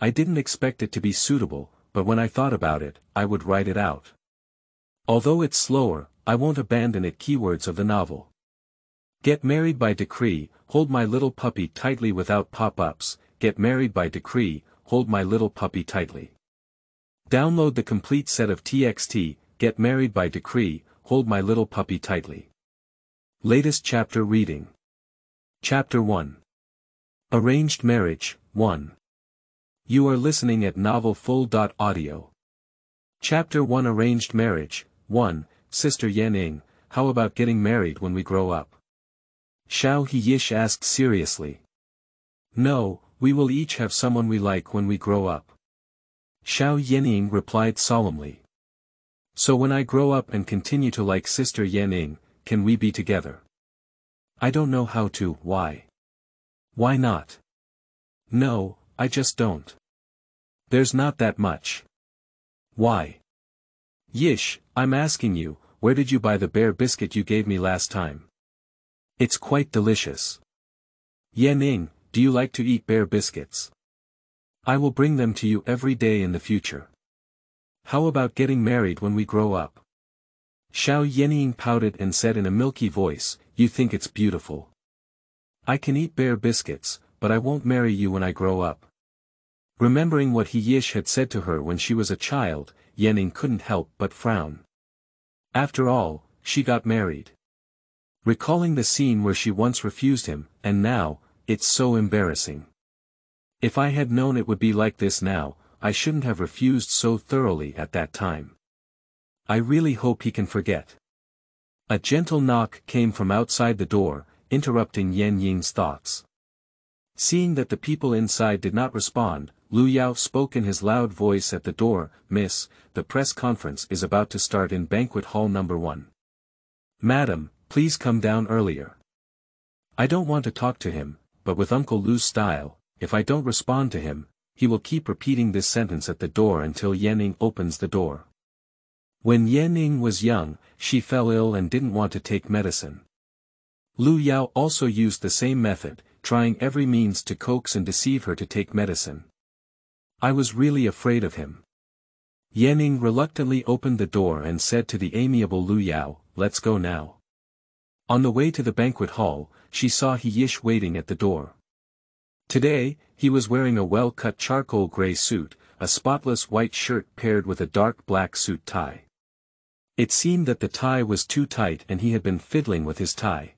I didn't expect it to be suitable, but when I thought about it, I would write it out. Although it's slower, I won't abandon it keywords of the novel. Get married by decree, hold my little puppy tightly without pop-ups, get married by decree, hold my little puppy tightly. Download the complete set of TXT, get married by decree, hold my little puppy tightly. Latest chapter reading. Chapter 1. Arranged Marriage, 1. You are listening at novelfull.audio. Chapter 1 Arranged Marriage, 1, Sister Yan Ing, how about getting married when we grow up? Xiao Yish asked seriously. No, we will each have someone we like when we grow up. Xiao Yening replied solemnly. So when I grow up and continue to like Sister Yening, can we be together? I don't know how to, why? Why not? No, I just don't. There's not that much. Why? Yish, I'm asking you, where did you buy the bear biscuit you gave me last time? It's quite delicious. Yan do you like to eat bear biscuits? I will bring them to you every day in the future. How about getting married when we grow up? Xiao Yening pouted and said in a milky voice, you think it's beautiful. I can eat bear biscuits, but I won't marry you when I grow up. Remembering what He Yish had said to her when she was a child, Yening couldn't help but frown. After all, she got married. Recalling the scene where she once refused him, and now, it's so embarrassing. If I had known it would be like this now, I shouldn't have refused so thoroughly at that time. I really hope he can forget. A gentle knock came from outside the door, interrupting Yan Ying's thoughts. Seeing that the people inside did not respond, Lu Yao spoke in his loud voice at the door, Miss, the press conference is about to start in banquet hall number one. Madam, please come down earlier. I don't want to talk to him, but with Uncle Lu's style, if I don't respond to him, he will keep repeating this sentence at the door until Yanning opens the door. When Yanning was young, she fell ill and didn't want to take medicine. Lu Yao also used the same method, trying every means to coax and deceive her to take medicine. I was really afraid of him. Yanning reluctantly opened the door and said to the amiable Lu Yao, let's go now. On the way to the banquet hall, she saw He Yish waiting at the door. Today, he was wearing a well-cut charcoal gray suit, a spotless white shirt paired with a dark black suit tie. It seemed that the tie was too tight and he had been fiddling with his tie.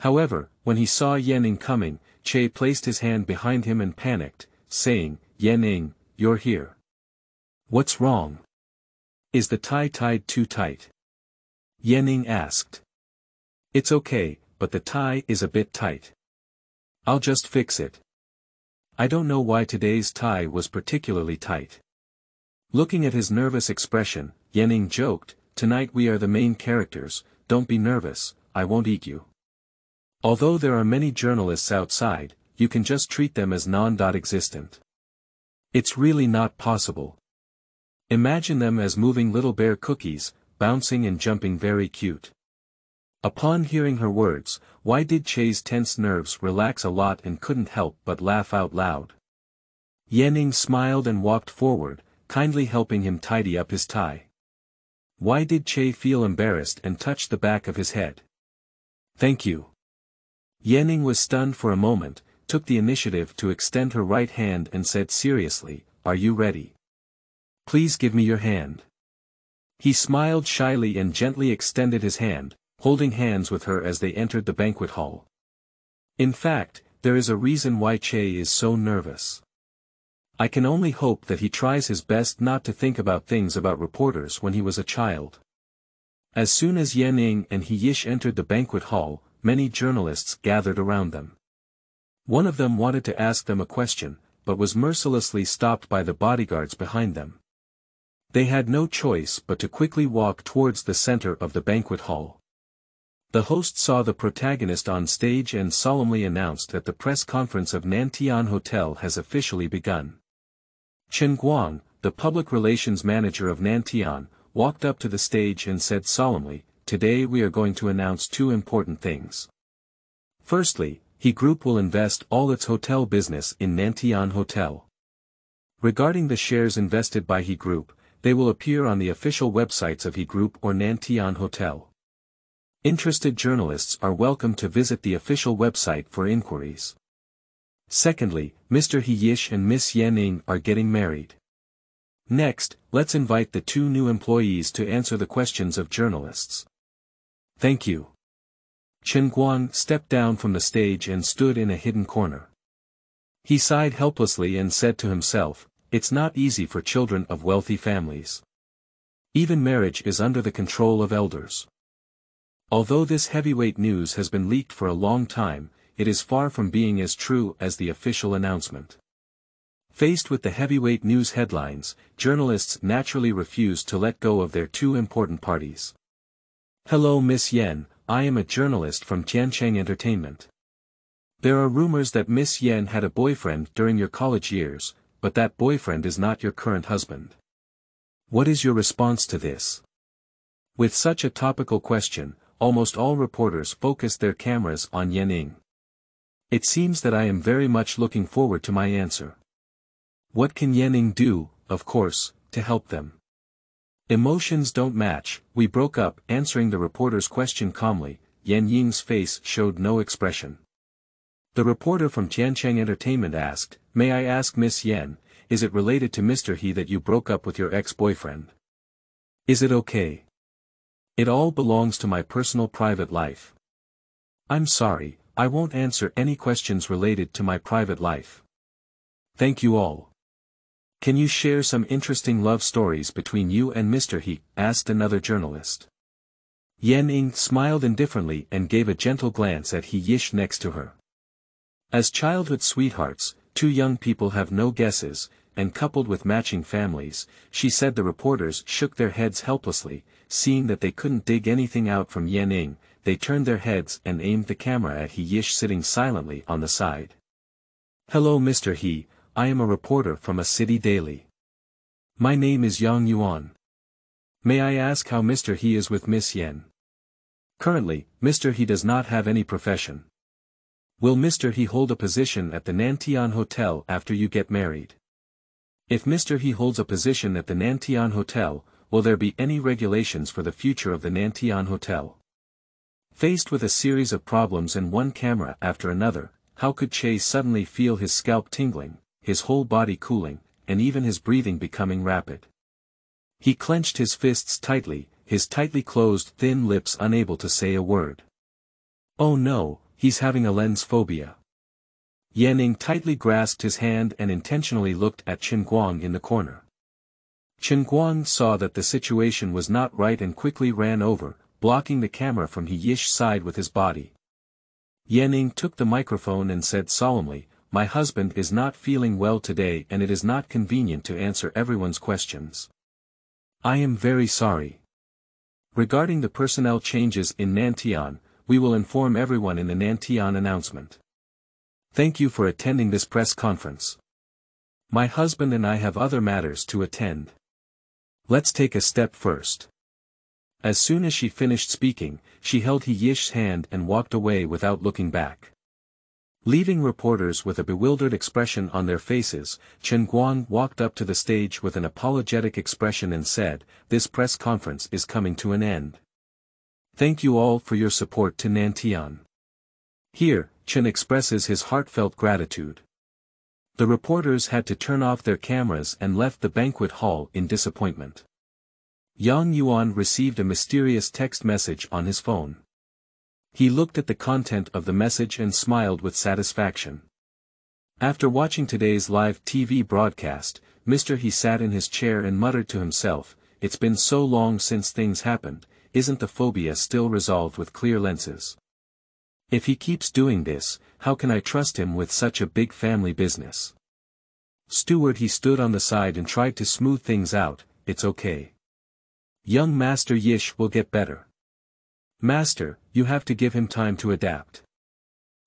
However, when he saw Yanning coming, Che placed his hand behind him and panicked, saying, Yan you're here. What's wrong? Is the tie tied too tight? Yan asked. It's okay, but the tie is a bit tight. I'll just fix it. I don't know why today's tie was particularly tight. Looking at his nervous expression, Yanning joked, Tonight we are the main characters, don't be nervous, I won't eat you. Although there are many journalists outside, you can just treat them as non-existent. It's really not possible. Imagine them as moving little bear cookies, bouncing and jumping very cute. Upon hearing her words, why did Che's tense nerves relax a lot and couldn't help but laugh out loud? Yanning smiled and walked forward, kindly helping him tidy up his tie. Why did Che feel embarrassed and touch the back of his head? Thank you. Yanning was stunned for a moment, took the initiative to extend her right hand and said seriously, Are you ready? Please give me your hand. He smiled shyly and gently extended his hand, holding hands with her as they entered the banquet hall. In fact, there is a reason why Che is so nervous. I can only hope that he tries his best not to think about things about reporters when he was a child. As soon as Yan and He Yish entered the banquet hall, many journalists gathered around them. One of them wanted to ask them a question, but was mercilessly stopped by the bodyguards behind them. They had no choice but to quickly walk towards the center of the banquet hall. The host saw the protagonist on stage and solemnly announced that the press conference of Nantian Hotel has officially begun. Chen Guang, the public relations manager of Nantian, walked up to the stage and said solemnly, Today we are going to announce two important things. Firstly, he Group will invest all its hotel business in Nantian Hotel. Regarding the shares invested by He Group, they will appear on the official websites of He Group or Nantian Hotel. Interested journalists are welcome to visit the official website for inquiries. Secondly, Mr. He Yish and Miss Yan Ing are getting married. Next, let's invite the two new employees to answer the questions of journalists. Thank you. Chen Guang stepped down from the stage and stood in a hidden corner. He sighed helplessly and said to himself, it's not easy for children of wealthy families. Even marriage is under the control of elders. Although this heavyweight news has been leaked for a long time, it is far from being as true as the official announcement. Faced with the heavyweight news headlines, journalists naturally refuse to let go of their two important parties. Hello Miss Yen, I am a journalist from Tiancheng Entertainment. There are rumors that Miss Yen had a boyfriend during your college years, but that boyfriend is not your current husband. What is your response to this? With such a topical question, almost all reporters focus their cameras on Yan Ning. It seems that I am very much looking forward to my answer. What can Yen Yan do, of course, to help them? Emotions don't match, we broke up, answering the reporter's question calmly, Yan Ying's face showed no expression. The reporter from Tiancheng Entertainment asked, May I ask Miss Yan, is it related to Mr. He that you broke up with your ex-boyfriend? Is it okay? It all belongs to my personal private life. I'm sorry, I won't answer any questions related to my private life. Thank you all. Can you share some interesting love stories between you and Mr. He? asked another journalist. Yan Ying smiled indifferently and gave a gentle glance at He Yish next to her. As childhood sweethearts, two young people have no guesses, and coupled with matching families, she said the reporters shook their heads helplessly, seeing that they couldn't dig anything out from Yan Ying, they turned their heads and aimed the camera at He Yish sitting silently on the side. Hello Mr. He, I am a reporter from a city daily. My name is Yang Yuan. May I ask how Mr. He is with Miss Yen? Currently, Mr. He does not have any profession. Will Mr. He hold a position at the Nantian Hotel after you get married? If Mr. He holds a position at the Nantian Hotel, will there be any regulations for the future of the Nantian Hotel? Faced with a series of problems and one camera after another, how could Che suddenly feel his scalp tingling, his whole body cooling, and even his breathing becoming rapid? He clenched his fists tightly, his tightly closed thin lips unable to say a word. Oh no, he's having a lens phobia. Yan tightly grasped his hand and intentionally looked at Chen Guang in the corner. Chen Guang saw that the situation was not right and quickly ran over, blocking the camera from He Yish's side with his body. Yan took the microphone and said solemnly, My husband is not feeling well today and it is not convenient to answer everyone's questions. I am very sorry. Regarding the personnel changes in Nantian, we will inform everyone in the Nantian announcement. Thank you for attending this press conference. My husband and I have other matters to attend. Let's take a step first. As soon as she finished speaking, she held He Yish's hand and walked away without looking back. Leaving reporters with a bewildered expression on their faces, Chen Guang walked up to the stage with an apologetic expression and said, This press conference is coming to an end. Thank you all for your support to Nantian. Here, Chen expresses his heartfelt gratitude. The reporters had to turn off their cameras and left the banquet hall in disappointment. Yang Yuan received a mysterious text message on his phone. He looked at the content of the message and smiled with satisfaction. After watching today's live TV broadcast, Mr. He sat in his chair and muttered to himself, it's been so long since things happened, isn't the phobia still resolved with clear lenses? If he keeps doing this, how can I trust him with such a big family business? Steward he stood on the side and tried to smooth things out, it's okay. Young Master Yish will get better. Master, you have to give him time to adapt.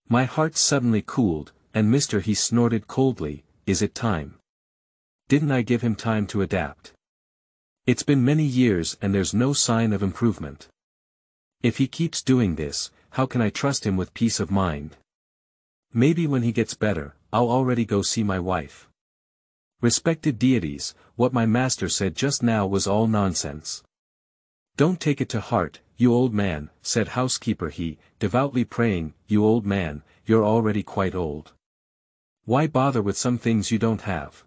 My heart suddenly cooled, and Mr. He snorted coldly, is it time? Didn't I give him time to adapt? It's been many years and there's no sign of improvement. If he keeps doing this, how can I trust him with peace of mind? Maybe when he gets better, I'll already go see my wife. Respected deities, what my master said just now was all nonsense. Don't take it to heart, you old man, said housekeeper he, devoutly praying, you old man, you're already quite old. Why bother with some things you don't have?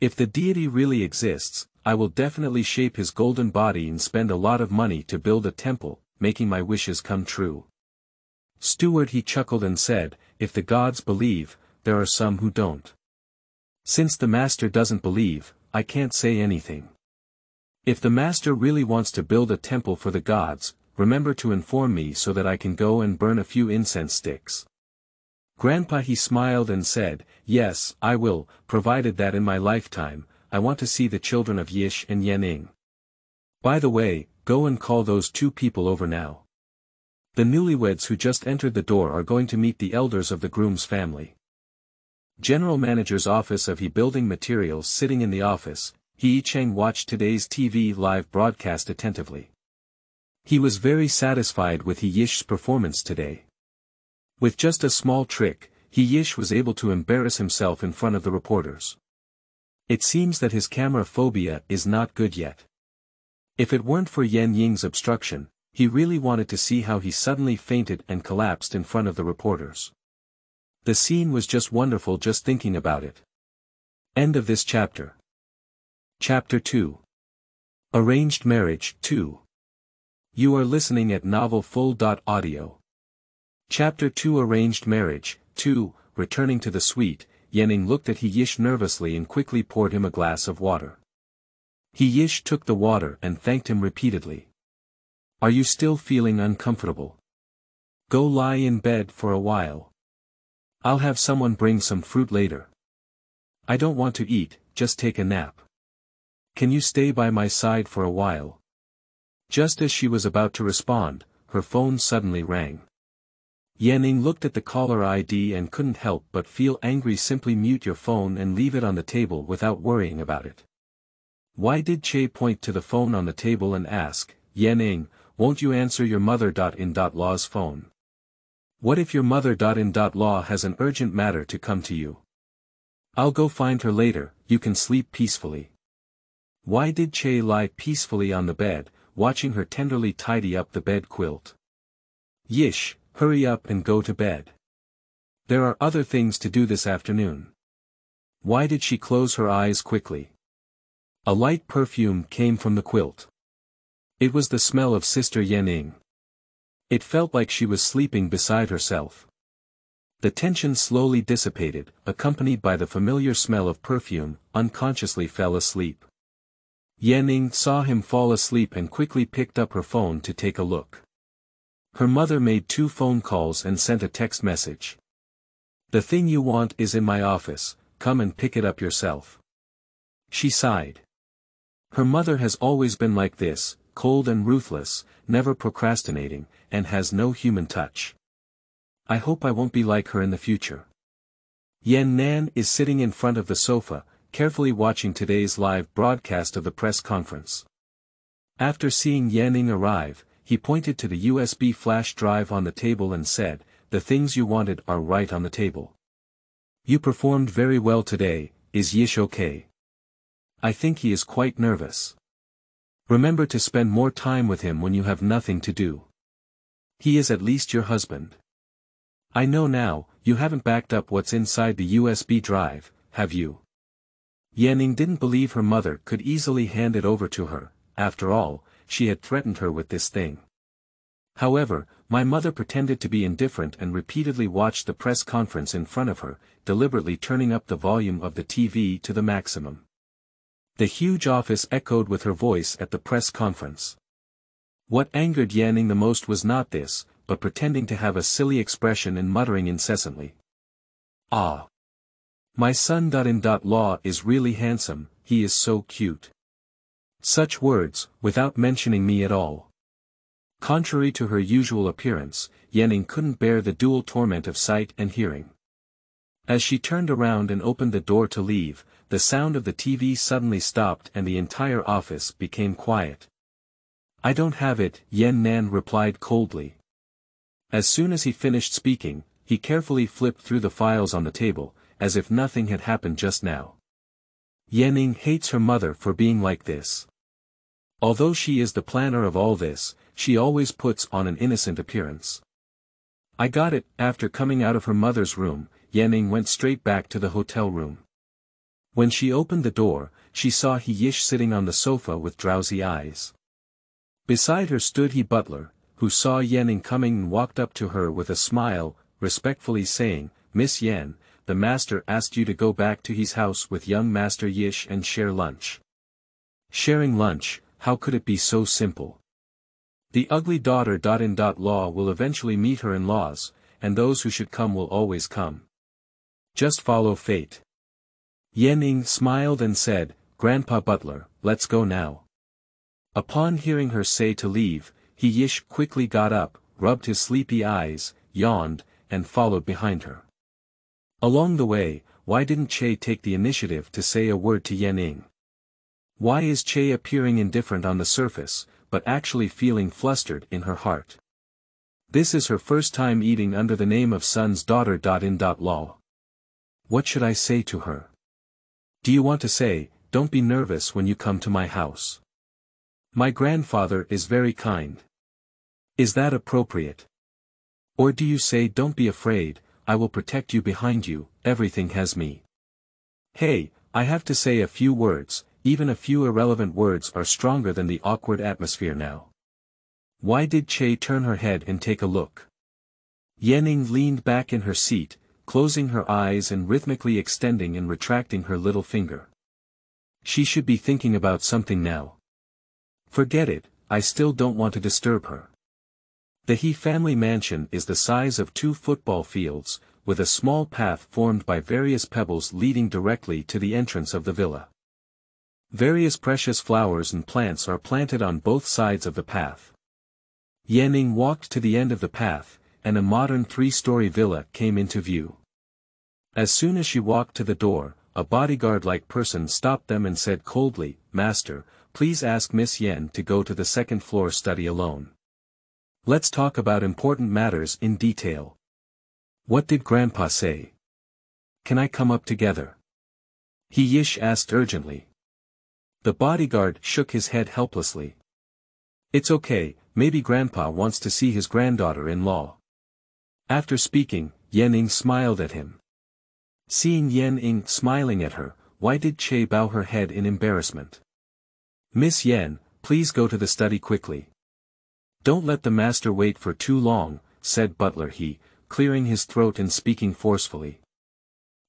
If the deity really exists, I will definitely shape his golden body and spend a lot of money to build a temple, making my wishes come true. Steward he chuckled and said, if the gods believe, there are some who don't. Since the master doesn't believe, I can't say anything. If the master really wants to build a temple for the gods, remember to inform me so that I can go and burn a few incense sticks. Grandpa he smiled and said, yes, I will, provided that in my lifetime, I want to see the children of Yish and Yening. By the way, go and call those two people over now. The newlyweds who just entered the door are going to meet the elders of the groom's family. General Manager's Office of He Building Materials sitting in the office, He Cheng watched today's TV live broadcast attentively. He was very satisfied with He Yish's performance today. With just a small trick, He Yish was able to embarrass himself in front of the reporters. It seems that his camera phobia is not good yet. If it weren't for Yan Ying's obstruction, he really wanted to see how he suddenly fainted and collapsed in front of the reporters. The scene was just wonderful just thinking about it. End of this chapter. Chapter 2. Arranged Marriage 2. You are listening at novelfull.audio. Chapter 2 Arranged Marriage 2. Returning to the suite, Yening looked at He Yish nervously and quickly poured him a glass of water. He Yish took the water and thanked him repeatedly. Are you still feeling uncomfortable? Go lie in bed for a while. I'll have someone bring some fruit later. I don't want to eat, just take a nap. Can you stay by my side for a while? Just as she was about to respond, her phone suddenly rang. Yanning looked at the caller ID and couldn't help but feel angry simply mute your phone and leave it on the table without worrying about it. Why did Che point to the phone on the table and ask, Yanning, won't you answer your mother.in.law's phone? What if your mother.in.law has an urgent matter to come to you? I'll go find her later, you can sleep peacefully. Why did Che lie peacefully on the bed, watching her tenderly tidy up the bed quilt? Yish, hurry up and go to bed. There are other things to do this afternoon. Why did she close her eyes quickly? A light perfume came from the quilt. It was the smell of Sister Yening. It felt like she was sleeping beside herself. The tension slowly dissipated, accompanied by the familiar smell of perfume, unconsciously fell asleep. Yening saw him fall asleep and quickly picked up her phone to take a look. Her mother made two phone calls and sent a text message. The thing you want is in my office, come and pick it up yourself. She sighed. Her mother has always been like this, cold and ruthless, never procrastinating, and has no human touch. I hope I won't be like her in the future. Yen Nan is sitting in front of the sofa, carefully watching today's live broadcast of the press conference. After seeing Yanning arrive, he pointed to the USB flash drive on the table and said, the things you wanted are right on the table. You performed very well today, is Yish okay? I think he is quite nervous. Remember to spend more time with him when you have nothing to do. He is at least your husband. I know now, you haven't backed up what's inside the USB drive, have you? Yanning didn't believe her mother could easily hand it over to her, after all, she had threatened her with this thing. However, my mother pretended to be indifferent and repeatedly watched the press conference in front of her, deliberately turning up the volume of the TV to the maximum. The huge office echoed with her voice at the press conference. What angered Yanning the most was not this, but pretending to have a silly expression and muttering incessantly. Ah! My son law is really handsome, he is so cute. Such words, without mentioning me at all. Contrary to her usual appearance, Yanning couldn't bear the dual torment of sight and hearing. As she turned around and opened the door to leave, the sound of the TV suddenly stopped and the entire office became quiet. I don't have it, Yen Nan replied coldly. As soon as he finished speaking, he carefully flipped through the files on the table, as if nothing had happened just now. Yening hates her mother for being like this. Although she is the planner of all this, she always puts on an innocent appearance. I got it, after coming out of her mother's room, Yening went straight back to the hotel room. When she opened the door, she saw He Yish sitting on the sofa with drowsy eyes. Beside her stood He Butler, who saw Yening coming and walked up to her with a smile, respectfully saying, Miss Yen, the master asked you to go back to his house with young Master Yish and share lunch. Sharing lunch, how could it be so simple? The ugly daughter. In law will eventually meet her in-laws, and those who should come will always come. Just follow fate. Yening smiled and said, Grandpa Butler, let's go now. Upon hearing her say to leave, he Yish quickly got up, rubbed his sleepy eyes, yawned, and followed behind her. Along the way, why didn't Che take the initiative to say a word to Yening? Why is Che appearing indifferent on the surface, but actually feeling flustered in her heart? This is her first time eating under the name of son's daughter. In law. What should I say to her? Do you want to say, don't be nervous when you come to my house? My grandfather is very kind. Is that appropriate? Or do you say don't be afraid, I will protect you behind you, everything has me. Hey, I have to say a few words, even a few irrelevant words are stronger than the awkward atmosphere now. Why did Che turn her head and take a look? Yening leaned back in her seat, closing her eyes and rhythmically extending and retracting her little finger. She should be thinking about something now. Forget it, I still don't want to disturb her. The He family mansion is the size of two football fields, with a small path formed by various pebbles leading directly to the entrance of the villa. Various precious flowers and plants are planted on both sides of the path. Yening walked to the end of the path, and a modern three-story villa came into view. As soon as she walked to the door, a bodyguard-like person stopped them and said coldly, Master, Please ask Miss Yen to go to the second floor study alone. Let's talk about important matters in detail. What did Grandpa say? Can I come up together? He Yish asked urgently. The bodyguard shook his head helplessly. It's okay, maybe Grandpa wants to see his granddaughter-in-law. After speaking, Yen Ing smiled at him. Seeing Yen Ing smiling at her, why did Che bow her head in embarrassment? Miss Yen, please go to the study quickly. Don't let the master wait for too long, said Butler he, clearing his throat and speaking forcefully.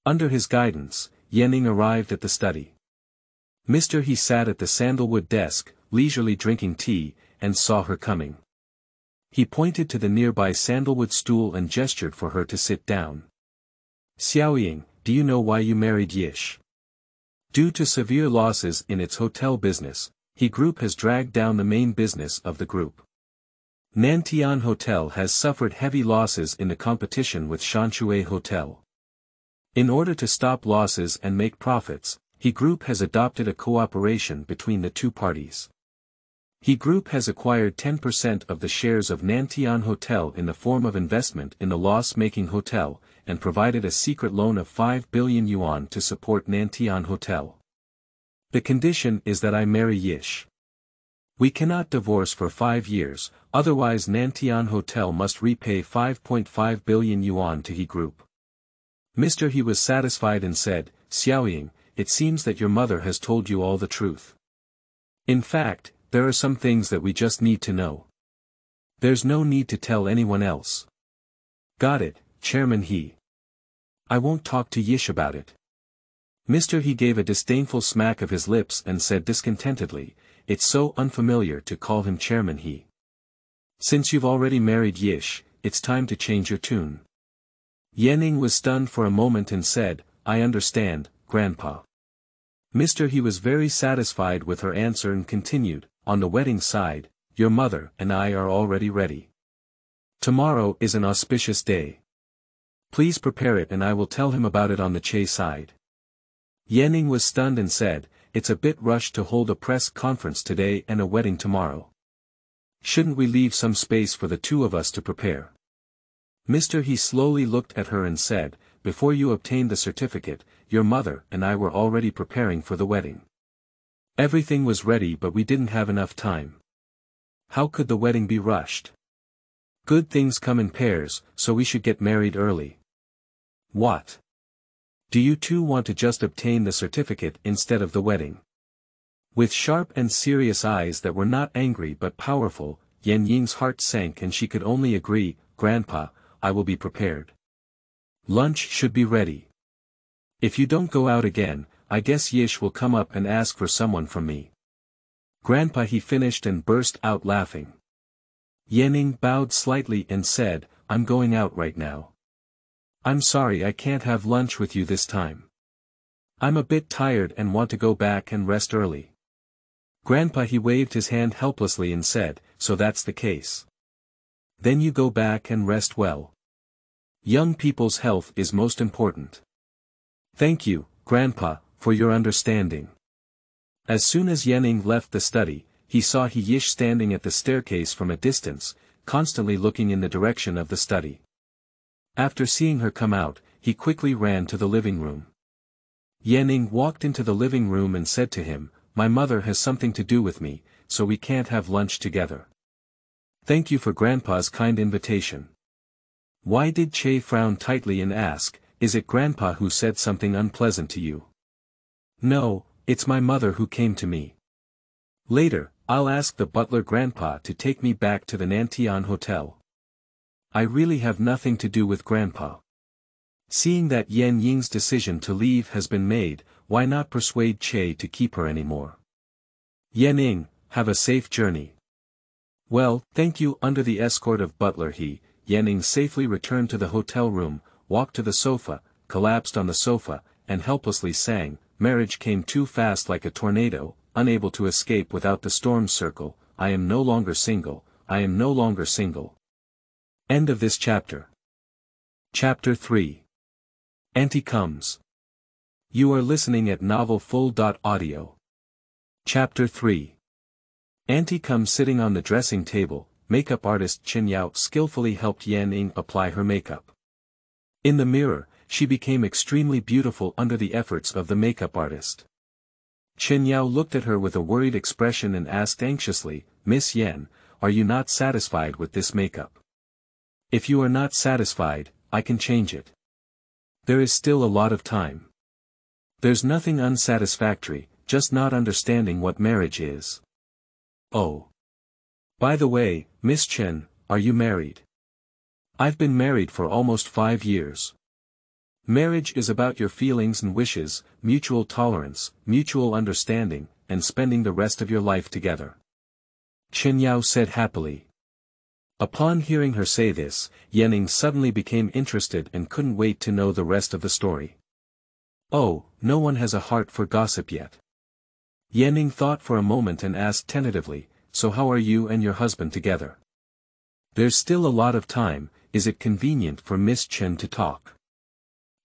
Under his guidance, Yening arrived at the study. Mr. He sat at the sandalwood desk, leisurely drinking tea, and saw her coming. He pointed to the nearby sandalwood stool and gestured for her to sit down. Xiaoying, do you know why you married Yish? Due to severe losses in its hotel business, he Group has dragged down the main business of the group. Nantian Hotel has suffered heavy losses in the competition with Shanshui Hotel. In order to stop losses and make profits, He Group has adopted a cooperation between the two parties. He Group has acquired 10% of the shares of Nantian Hotel in the form of investment in the loss-making hotel, and provided a secret loan of 5 billion yuan to support Nantian Hotel. The condition is that I marry Yish. We cannot divorce for five years, otherwise Nantian Hotel must repay 5.5 billion yuan to He Group. Mr. He was satisfied and said, Xiaoying, it seems that your mother has told you all the truth. In fact, there are some things that we just need to know. There's no need to tell anyone else. Got it, Chairman He. I won't talk to Yish about it. Mr. He gave a disdainful smack of his lips and said discontentedly, it's so unfamiliar to call him Chairman He. Since you've already married Yish, it's time to change your tune. Yening was stunned for a moment and said, I understand, Grandpa. Mr. He was very satisfied with her answer and continued, on the wedding side, your mother and I are already ready. Tomorrow is an auspicious day. Please prepare it and I will tell him about it on the Che side. Yening was stunned and said, it's a bit rushed to hold a press conference today and a wedding tomorrow. Shouldn't we leave some space for the two of us to prepare? Mr. He slowly looked at her and said, before you obtained the certificate, your mother and I were already preparing for the wedding. Everything was ready but we didn't have enough time. How could the wedding be rushed? Good things come in pairs, so we should get married early. What? Do you two want to just obtain the certificate instead of the wedding? With sharp and serious eyes that were not angry but powerful, Yan Ying's heart sank and she could only agree, Grandpa, I will be prepared. Lunch should be ready. If you don't go out again, I guess Yish will come up and ask for someone from me. Grandpa he finished and burst out laughing. Yanning bowed slightly and said, I'm going out right now. I'm sorry I can't have lunch with you this time. I'm a bit tired and want to go back and rest early. Grandpa he waved his hand helplessly and said, so that's the case. Then you go back and rest well. Young people's health is most important. Thank you, Grandpa, for your understanding. As soon as Yanning left the study, he saw He Yish standing at the staircase from a distance, constantly looking in the direction of the study. After seeing her come out, he quickly ran to the living room. Yanning walked into the living room and said to him, My mother has something to do with me, so we can't have lunch together. Thank you for Grandpa's kind invitation. Why did Che frown tightly and ask, Is it Grandpa who said something unpleasant to you? No, it's my mother who came to me. Later, I'll ask the butler grandpa to take me back to the Nantian Hotel. I really have nothing to do with grandpa. Seeing that Yan Ying's decision to leave has been made, why not persuade Che to keep her anymore? Yan Ying, have a safe journey. Well, thank you under the escort of butler he, Yan Ying safely returned to the hotel room, walked to the sofa, collapsed on the sofa, and helplessly sang, marriage came too fast like a tornado, unable to escape without the storm circle, I am no longer single, I am no longer single. End of this chapter. Chapter 3. Auntie comes. You are listening at novelfull.audio. Chapter 3. Auntie comes sitting on the dressing table, makeup artist Chen Yao skillfully helped Yan Ying apply her makeup. In the mirror, she became extremely beautiful under the efforts of the makeup artist. Chen Yao looked at her with a worried expression and asked anxiously, Miss Yan, are you not satisfied with this makeup? If you are not satisfied, I can change it. There is still a lot of time. There's nothing unsatisfactory, just not understanding what marriage is. Oh. By the way, Miss Chen, are you married? I've been married for almost five years. Marriage is about your feelings and wishes, mutual tolerance, mutual understanding, and spending the rest of your life together. Chen Yao said happily. Upon hearing her say this, Yanning suddenly became interested and couldn't wait to know the rest of the story. Oh, no one has a heart for gossip yet. Yanning thought for a moment and asked tentatively, so how are you and your husband together? There's still a lot of time, is it convenient for Miss Chen to talk?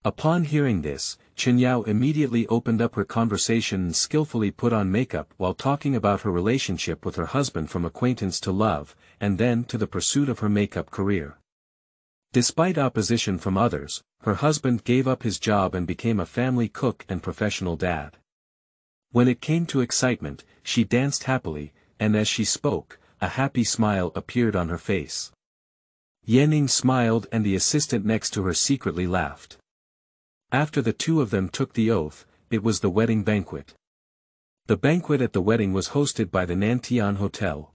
Upon hearing this, Chen Yao immediately opened up her conversation and skillfully put on makeup while talking about her relationship with her husband from acquaintance to love, and then to the pursuit of her makeup career. Despite opposition from others, her husband gave up his job and became a family cook and professional dad. When it came to excitement, she danced happily, and as she spoke, a happy smile appeared on her face. Yanning smiled and the assistant next to her secretly laughed. After the two of them took the oath, it was the wedding banquet. The banquet at the wedding was hosted by the Nantian Hotel.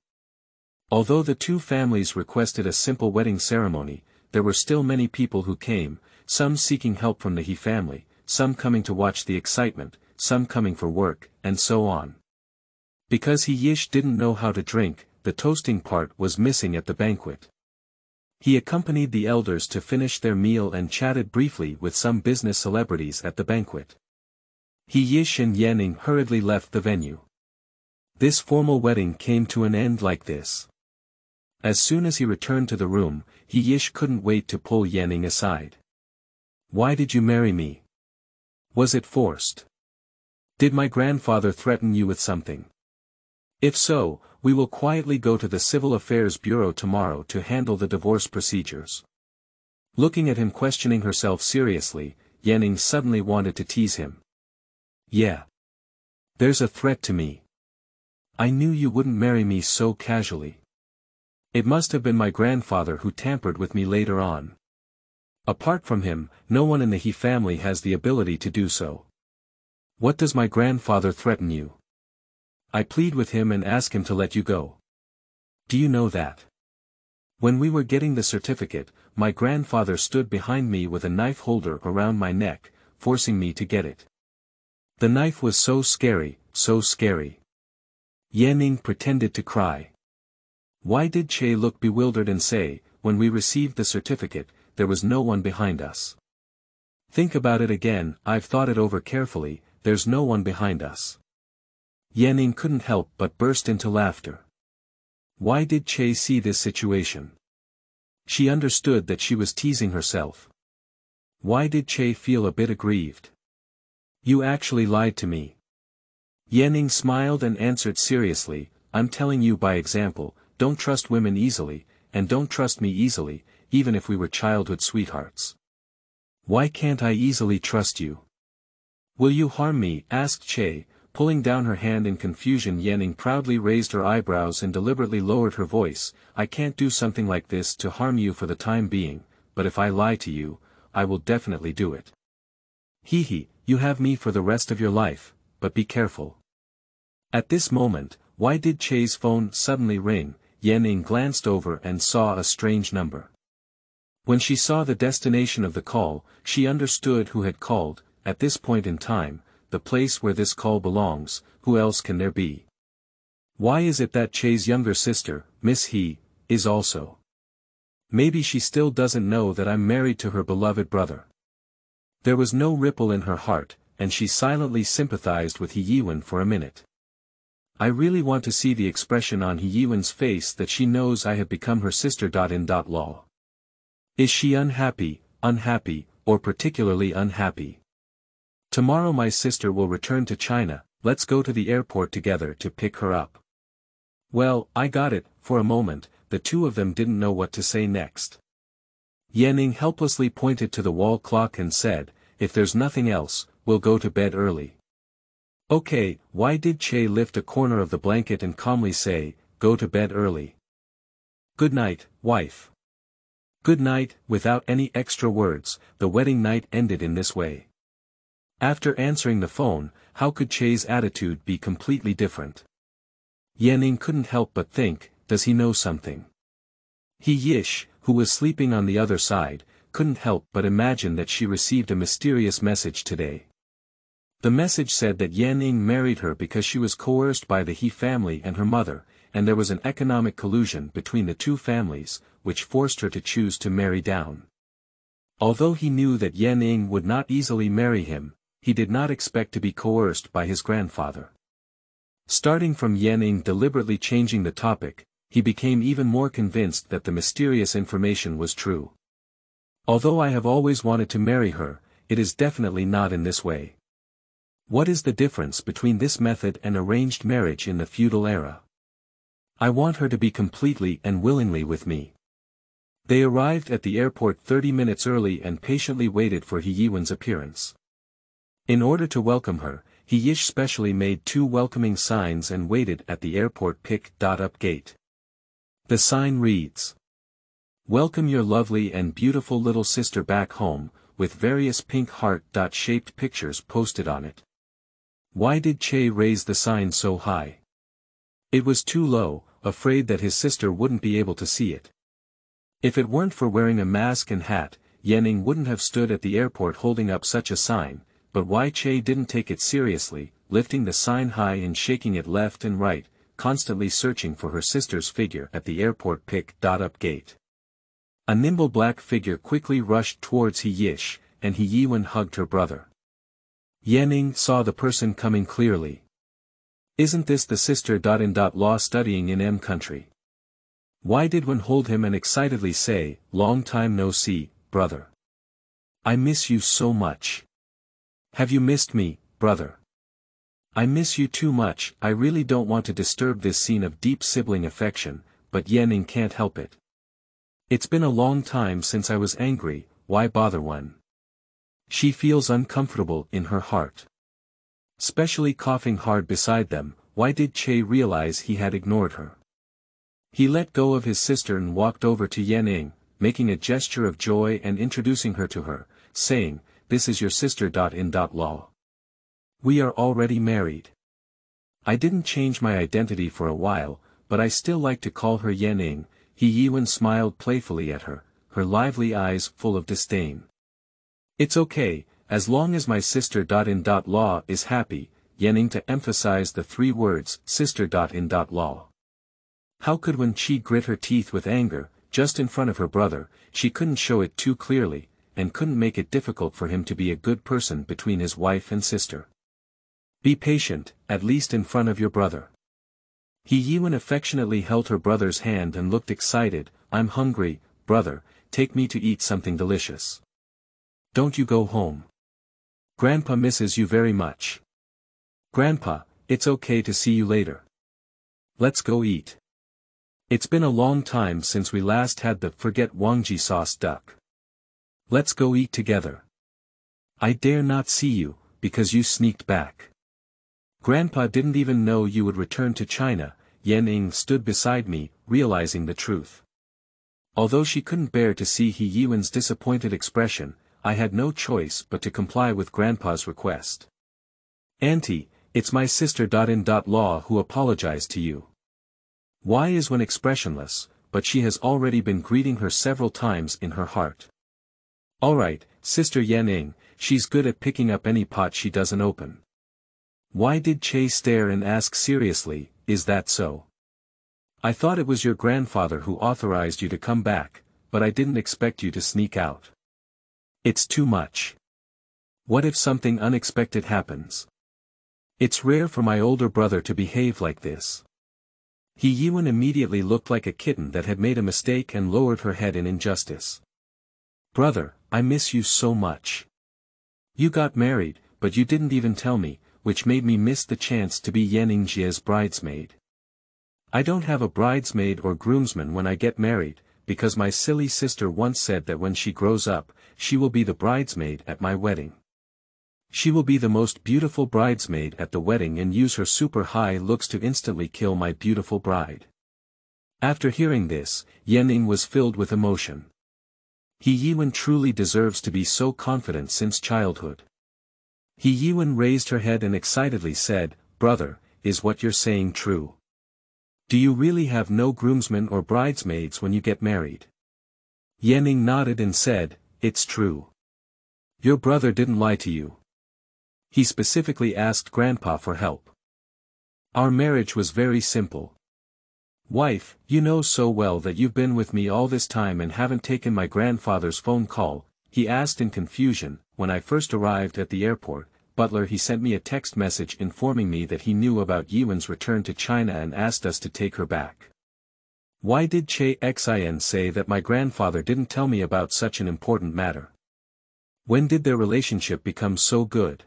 Although the two families requested a simple wedding ceremony, there were still many people who came, some seeking help from the He family, some coming to watch the excitement, some coming for work, and so on. Because He Yish didn't know how to drink, the toasting part was missing at the banquet. He accompanied the elders to finish their meal and chatted briefly with some business celebrities at the banquet. He Yish and Yanning hurriedly left the venue. This formal wedding came to an end like this. As soon as he returned to the room, He Yish couldn't wait to pull Yanning aside. Why did you marry me? Was it forced? Did my grandfather threaten you with something? If so, we will quietly go to the Civil Affairs Bureau tomorrow to handle the divorce procedures. Looking at him questioning herself seriously, Yanning suddenly wanted to tease him. Yeah. There's a threat to me. I knew you wouldn't marry me so casually. It must have been my grandfather who tampered with me later on. Apart from him, no one in the He family has the ability to do so. What does my grandfather threaten you? I plead with him and ask him to let you go. Do you know that? When we were getting the certificate, my grandfather stood behind me with a knife holder around my neck, forcing me to get it. The knife was so scary, so scary. Yanning pretended to cry. Why did Che look bewildered and say, when we received the certificate, there was no one behind us? Think about it again, I've thought it over carefully, there's no one behind us. Yanning couldn't help but burst into laughter. Why did Che see this situation? She understood that she was teasing herself. Why did Che feel a bit aggrieved? You actually lied to me. Yanning smiled and answered seriously, I'm telling you by example, don't trust women easily, and don't trust me easily, even if we were childhood sweethearts. Why can't I easily trust you? Will you harm me? asked Che, Pulling down her hand in confusion Yanning proudly raised her eyebrows and deliberately lowered her voice, I can't do something like this to harm you for the time being, but if I lie to you, I will definitely do it. Hee hee, you have me for the rest of your life, but be careful. At this moment, why did Che's phone suddenly ring, Yanning glanced over and saw a strange number. When she saw the destination of the call, she understood who had called, at this point in time, the place where this call belongs, who else can there be? Why is it that Che's younger sister, Miss He, is also? Maybe she still doesn't know that I'm married to her beloved brother. There was no ripple in her heart, and she silently sympathized with He Yiwen for a minute. I really want to see the expression on He Yiwen's face that she knows I have become her sister. In law. Is she unhappy, unhappy, or particularly unhappy? Tomorrow my sister will return to China, let's go to the airport together to pick her up. Well, I got it, for a moment, the two of them didn't know what to say next. Yanning helplessly pointed to the wall clock and said, if there's nothing else, we'll go to bed early. Okay, why did Che lift a corner of the blanket and calmly say, go to bed early? Good night, wife. Good night, without any extra words, the wedding night ended in this way. After answering the phone, how could Che's attitude be completely different? Yanning couldn't help but think, does he know something? He Yish, who was sleeping on the other side, couldn't help but imagine that she received a mysterious message today. The message said that Yanning married her because she was coerced by the He family and her mother, and there was an economic collusion between the two families, which forced her to choose to marry down. Although he knew that Yanning would not easily marry him, he did not expect to be coerced by his grandfather. Starting from Yanning deliberately changing the topic, he became even more convinced that the mysterious information was true. Although I have always wanted to marry her, it is definitely not in this way. What is the difference between this method and arranged marriage in the feudal era? I want her to be completely and willingly with me. They arrived at the airport 30 minutes early and patiently waited for He Yiwen's appearance. In order to welcome her, he Yish specially made two welcoming signs and waited at the airport pick-up gate. The sign reads, Welcome your lovely and beautiful little sister back home, with various pink heart-shaped pictures posted on it. Why did Che raise the sign so high? It was too low, afraid that his sister wouldn't be able to see it. If it weren't for wearing a mask and hat, Yanning wouldn't have stood at the airport holding up such a sign, but why Che didn't take it seriously, lifting the sign high and shaking it left and right, constantly searching for her sister's figure at the airport pick-up gate. A nimble black figure quickly rushed towards He Yish, and He Yiwen hugged her brother. Yanning saw the person coming clearly. Isn't this the sister. In law studying in M country? Why did one hold him and excitedly say, long time no see, brother. I miss you so much. Have you missed me, brother? I miss you too much, I really don't want to disturb this scene of deep sibling affection, but Yanning can't help it. It's been a long time since I was angry, why bother one? She feels uncomfortable in her heart. Specially coughing hard beside them, why did Che realize he had ignored her? He let go of his sister and walked over to Yan Ning, making a gesture of joy and introducing her to her, saying, this is your sister. In law. We are already married. I didn't change my identity for a while, but I still like to call her Yan Ning, he Yiwen smiled playfully at her, her lively eyes full of disdain. It's okay, as long as my sister. In law is happy, Yanning to emphasize the three words, sister. In law. How could when she grit her teeth with anger, just in front of her brother, she couldn't show it too clearly, and couldn't make it difficult for him to be a good person between his wife and sister. Be patient, at least in front of your brother. He Yiwen affectionately held her brother's hand and looked excited, I'm hungry, brother, take me to eat something delicious. Don't you go home. Grandpa misses you very much. Grandpa, it's okay to see you later. Let's go eat. It's been a long time since we last had the forget Wangji sauce duck. Let's go eat together. I dare not see you, because you sneaked back. Grandpa didn't even know you would return to China, Yan Ying stood beside me, realizing the truth. Although she couldn't bear to see He Yiwen's disappointed expression, I had no choice but to comply with Grandpa's request. Auntie, it's my sister. In law who apologized to you. Why is one expressionless, but she has already been greeting her several times in her heart. Alright, sister Yan Ying, she's good at picking up any pot she doesn't open. Why did Che stare and ask seriously, is that so? I thought it was your grandfather who authorized you to come back, but I didn't expect you to sneak out. It's too much. What if something unexpected happens? It's rare for my older brother to behave like this. He Yiwen immediately looked like a kitten that had made a mistake and lowered her head in injustice. Brother, I miss you so much. You got married, but you didn't even tell me, which made me miss the chance to be Yan Jie's bridesmaid. I don't have a bridesmaid or groomsman when I get married, because my silly sister once said that when she grows up, she will be the bridesmaid at my wedding. She will be the most beautiful bridesmaid at the wedding and use her super high looks to instantly kill my beautiful bride. After hearing this, Yening was filled with emotion. He Yiwen truly deserves to be so confident since childhood. He Yiwen raised her head and excitedly said, Brother, is what you're saying true? Do you really have no groomsmen or bridesmaids when you get married? Yening nodded and said, It's true. Your brother didn't lie to you. He specifically asked Grandpa for help. Our marriage was very simple. Wife, you know so well that you've been with me all this time and haven't taken my grandfather's phone call, he asked in confusion, when I first arrived at the airport, butler he sent me a text message informing me that he knew about Yiwen's return to China and asked us to take her back. Why did Che Xin say that my grandfather didn't tell me about such an important matter? When did their relationship become so good?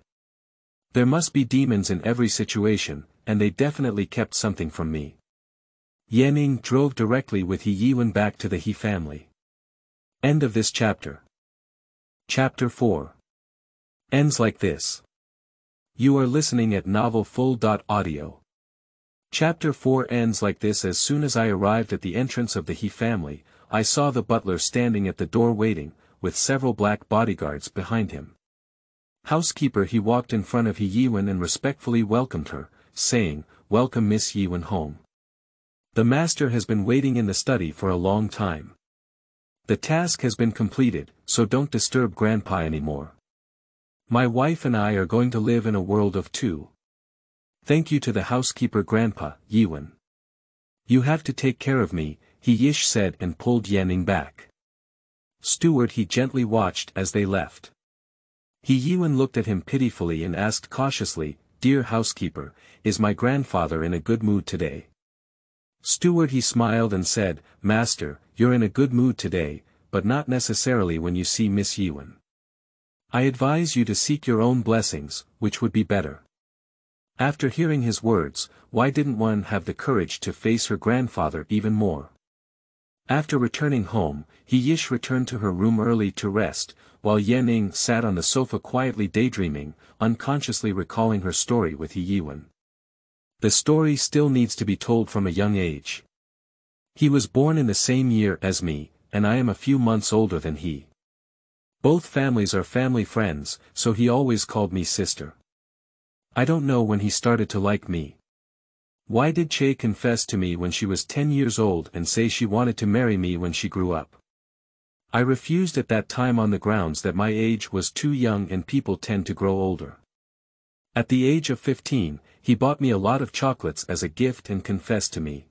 There must be demons in every situation, and they definitely kept something from me. Yanning drove directly with He Yiwen back to the He family. End of this chapter. Chapter 4. Ends like this. You are listening at novelfull.audio. Chapter 4 ends like this As soon as I arrived at the entrance of the He family, I saw the butler standing at the door waiting, with several black bodyguards behind him. Housekeeper he walked in front of He Yiwen and respectfully welcomed her, saying, Welcome Miss Yiwen home. The master has been waiting in the study for a long time. The task has been completed, so don't disturb grandpa anymore. My wife and I are going to live in a world of two. Thank you to the housekeeper grandpa, Yiwen. You have to take care of me, he Yish said and pulled Yanning back. Steward he gently watched as they left. He Yiwen looked at him pitifully and asked cautiously, Dear housekeeper, is my grandfather in a good mood today? Steward he smiled and said, Master, you're in a good mood today, but not necessarily when you see Miss Yiwen. I advise you to seek your own blessings, which would be better. After hearing his words, why didn't one have the courage to face her grandfather even more? After returning home, He Yish returned to her room early to rest, while Ning sat on the sofa quietly daydreaming, unconsciously recalling her story with He Yiwen. The story still needs to be told from a young age. He was born in the same year as me, and I am a few months older than he. Both families are family friends, so he always called me sister. I don't know when he started to like me. Why did Che confess to me when she was 10 years old and say she wanted to marry me when she grew up? I refused at that time on the grounds that my age was too young and people tend to grow older. At the age of 15, he bought me a lot of chocolates as a gift and confessed to me.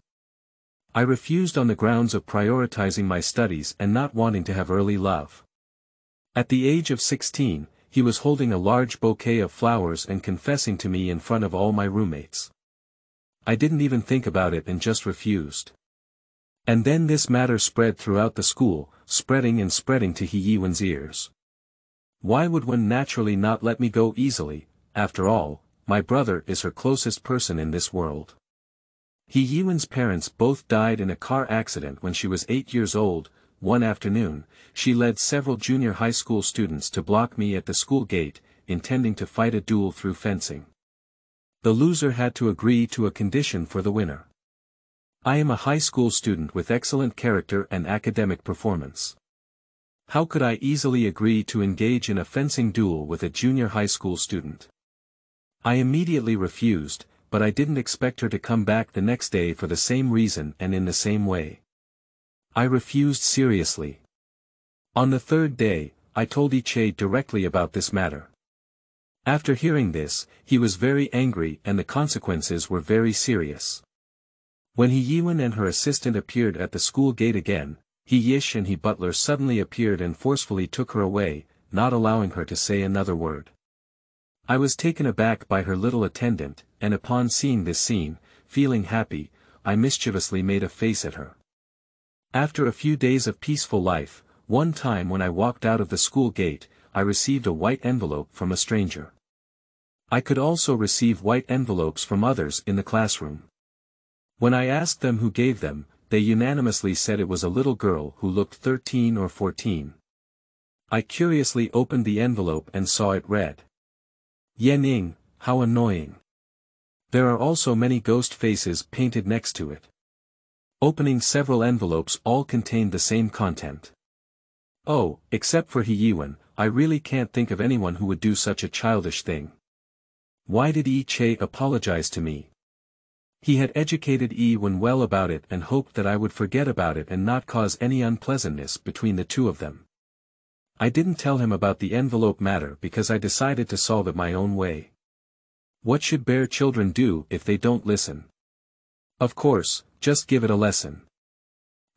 I refused on the grounds of prioritizing my studies and not wanting to have early love. At the age of 16, he was holding a large bouquet of flowers and confessing to me in front of all my roommates. I didn't even think about it and just refused. And then this matter spread throughout the school, spreading and spreading to He Yiwen's ears. Why would one naturally not let me go easily, after all, my brother is her closest person in this world. He Yiwen's parents both died in a car accident when she was eight years old, one afternoon, she led several junior high school students to block me at the school gate, intending to fight a duel through fencing. The loser had to agree to a condition for the winner. I am a high school student with excellent character and academic performance. How could I easily agree to engage in a fencing duel with a junior high school student? I immediately refused, but I didn't expect her to come back the next day for the same reason and in the same way. I refused seriously. On the third day, I told Iche directly about this matter. After hearing this, he was very angry and the consequences were very serious. When He Yiwen and her assistant appeared at the school gate again, He Yish and He Butler suddenly appeared and forcefully took her away, not allowing her to say another word. I was taken aback by her little attendant, and upon seeing this scene, feeling happy, I mischievously made a face at her. After a few days of peaceful life, one time when I walked out of the school gate, I received a white envelope from a stranger. I could also receive white envelopes from others in the classroom. When I asked them who gave them, they unanimously said it was a little girl who looked 13 or 14. I curiously opened the envelope and saw it read. "Yen Yening, how annoying. There are also many ghost faces painted next to it. Opening several envelopes all contained the same content. Oh, except for He Yiwen, I really can't think of anyone who would do such a childish thing. Why did Yi Che apologize to me? He had educated Yi Wen well about it and hoped that I would forget about it and not cause any unpleasantness between the two of them. I didn't tell him about the envelope matter because I decided to solve it my own way. What should bear children do if they don't listen? Of course, just give it a lesson.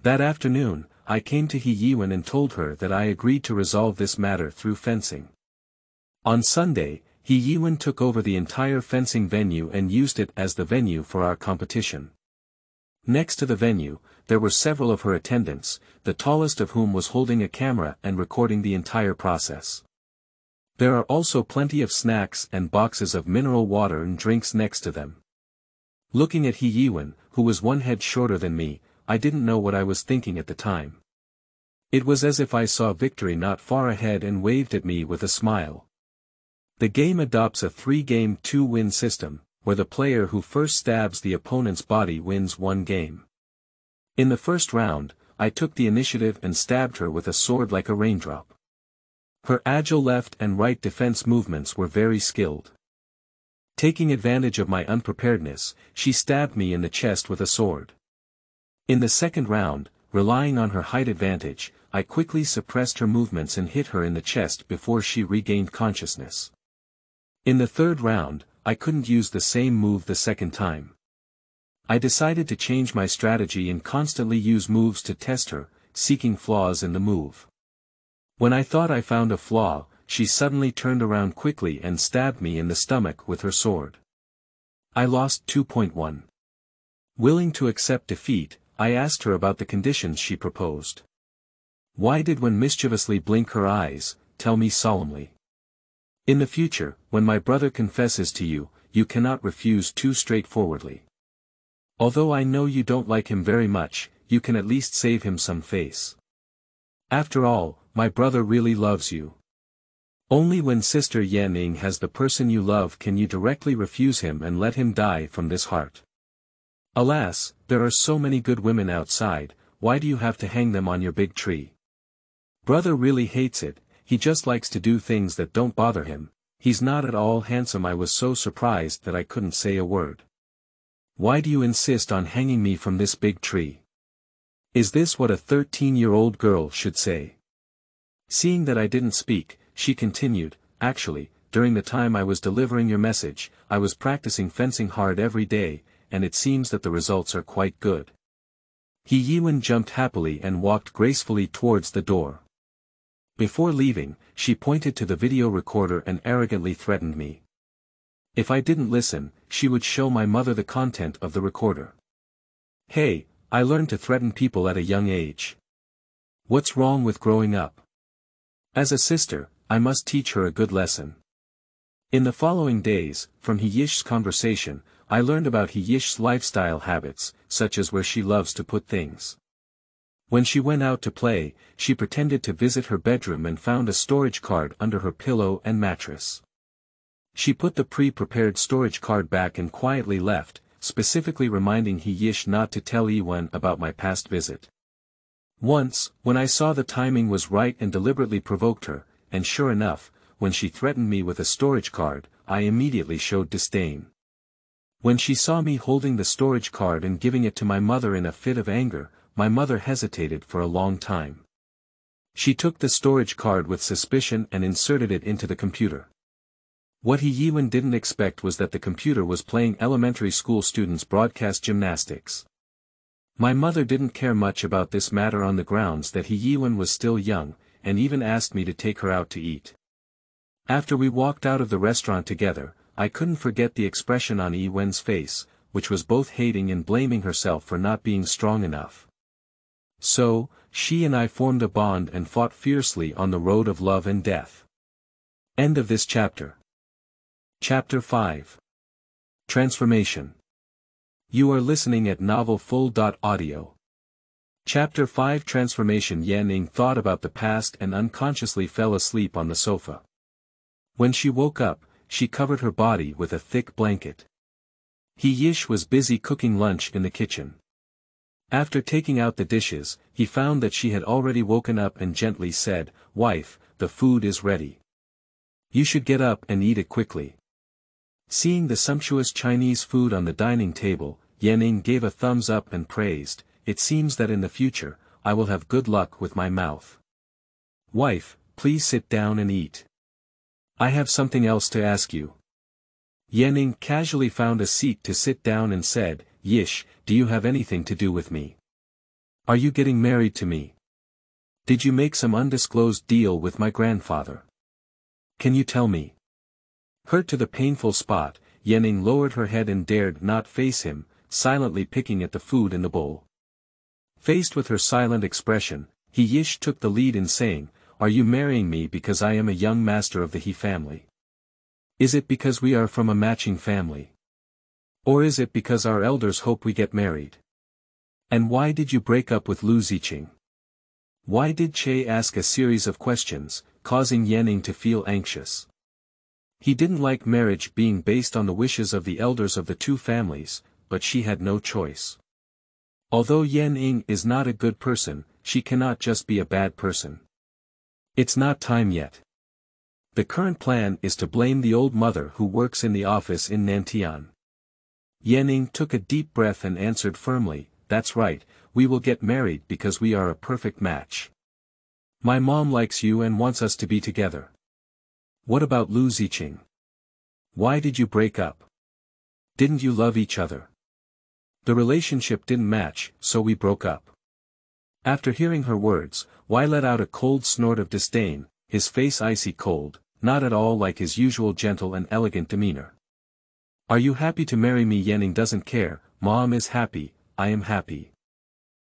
That afternoon, I came to He Yiwen and told her that I agreed to resolve this matter through fencing. On Sunday, He Yiwen took over the entire fencing venue and used it as the venue for our competition. Next to the venue, there were several of her attendants, the tallest of whom was holding a camera and recording the entire process. There are also plenty of snacks and boxes of mineral water and drinks next to them. Looking at He Yiwen, who was one head shorter than me, I didn't know what I was thinking at the time. It was as if I saw victory not far ahead and waved at me with a smile. The game adopts a three-game two-win system, where the player who first stabs the opponent's body wins one game. In the first round, I took the initiative and stabbed her with a sword like a raindrop. Her agile left and right defense movements were very skilled. Taking advantage of my unpreparedness, she stabbed me in the chest with a sword. In the second round, relying on her height advantage, I quickly suppressed her movements and hit her in the chest before she regained consciousness. In the third round, I couldn't use the same move the second time. I decided to change my strategy and constantly use moves to test her, seeking flaws in the move. When I thought I found a flaw, she suddenly turned around quickly and stabbed me in the stomach with her sword. I lost 2.1. Willing to accept defeat, I asked her about the conditions she proposed. Why did one mischievously blink her eyes, tell me solemnly. In the future, when my brother confesses to you, you cannot refuse too straightforwardly. Although I know you don't like him very much, you can at least save him some face. After all, my brother really loves you. Only when Sister Yan Ning has the person you love can you directly refuse him and let him die from this heart. Alas, there are so many good women outside, why do you have to hang them on your big tree? Brother really hates it, he just likes to do things that don't bother him, he's not at all handsome I was so surprised that I couldn't say a word. Why do you insist on hanging me from this big tree? Is this what a 13-year-old girl should say? Seeing that I didn't speak, she continued, actually, during the time I was delivering your message, I was practicing fencing hard every day, and it seems that the results are quite good. He Yiwen jumped happily and walked gracefully towards the door. Before leaving, she pointed to the video recorder and arrogantly threatened me. If I didn't listen, she would show my mother the content of the recorder. Hey, I learned to threaten people at a young age. What's wrong with growing up? As a sister, I must teach her a good lesson. In the following days, from Heyish's conversation, I learned about Heyish's lifestyle habits, such as where she loves to put things. When she went out to play, she pretended to visit her bedroom and found a storage card under her pillow and mattress. She put the pre-prepared storage card back and quietly left, specifically reminding Heyish not to tell Iwan about my past visit. Once, when I saw the timing was right and deliberately provoked her, and sure enough, when she threatened me with a storage card, I immediately showed disdain. When she saw me holding the storage card and giving it to my mother in a fit of anger, my mother hesitated for a long time. She took the storage card with suspicion and inserted it into the computer. What he Yiwen didn't expect was that the computer was playing elementary school students broadcast gymnastics. My mother didn't care much about this matter on the grounds that he Yiwen was still young, and even asked me to take her out to eat. After we walked out of the restaurant together, I couldn't forget the expression on Yi Wen's face, which was both hating and blaming herself for not being strong enough. So, she and I formed a bond and fought fiercely on the road of love and death. End of this chapter. Chapter 5 Transformation You are listening at novelfull.audio. Chapter 5 Transformation Yan Ning thought about the past and unconsciously fell asleep on the sofa. When she woke up, she covered her body with a thick blanket. He Yish was busy cooking lunch in the kitchen. After taking out the dishes, he found that she had already woken up and gently said, Wife, the food is ready. You should get up and eat it quickly. Seeing the sumptuous Chinese food on the dining table, Yan Ning gave a thumbs up and praised, it seems that in the future, I will have good luck with my mouth. Wife, please sit down and eat. I have something else to ask you. Yan Ning casually found a seat to sit down and said, Yish, do you have anything to do with me? Are you getting married to me? Did you make some undisclosed deal with my grandfather? Can you tell me? Hurt to the painful spot, Ning lowered her head and dared not face him, silently picking at the food in the bowl. Faced with her silent expression, He Yish took the lead in saying, Are you marrying me because I am a young master of the He family? Is it because we are from a matching family? Or is it because our elders hope we get married? And why did you break up with Lu Ziqing? Why did Che ask a series of questions, causing Yanning to feel anxious? He didn't like marriage being based on the wishes of the elders of the two families, but she had no choice. Although Yan Ying is not a good person, she cannot just be a bad person. It's not time yet. The current plan is to blame the old mother who works in the office in Nantian. Yan Ying took a deep breath and answered firmly, that's right, we will get married because we are a perfect match. My mom likes you and wants us to be together. What about Lu Ziqing? Why did you break up? Didn't you love each other? The relationship didn't match, so we broke up. After hearing her words, Wai let out a cold snort of disdain, his face icy cold, not at all like his usual gentle and elegant demeanor. Are you happy to marry me Yanning doesn't care, mom is happy, I am happy.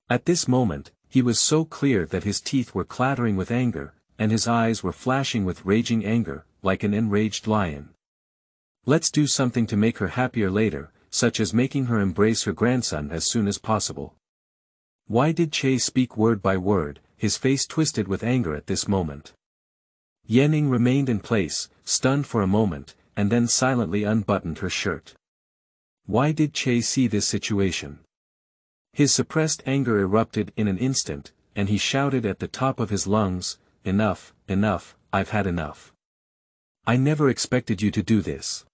At this moment, he was so clear that his teeth were clattering with anger, and his eyes were flashing with raging anger, like an enraged lion. Let's do something to make her happier later, such as making her embrace her grandson as soon as possible. Why did Che speak word by word, his face twisted with anger at this moment? Yanning remained in place, stunned for a moment, and then silently unbuttoned her shirt. Why did Che see this situation? His suppressed anger erupted in an instant, and he shouted at the top of his lungs, Enough, enough, I've had enough. I never expected you to do this.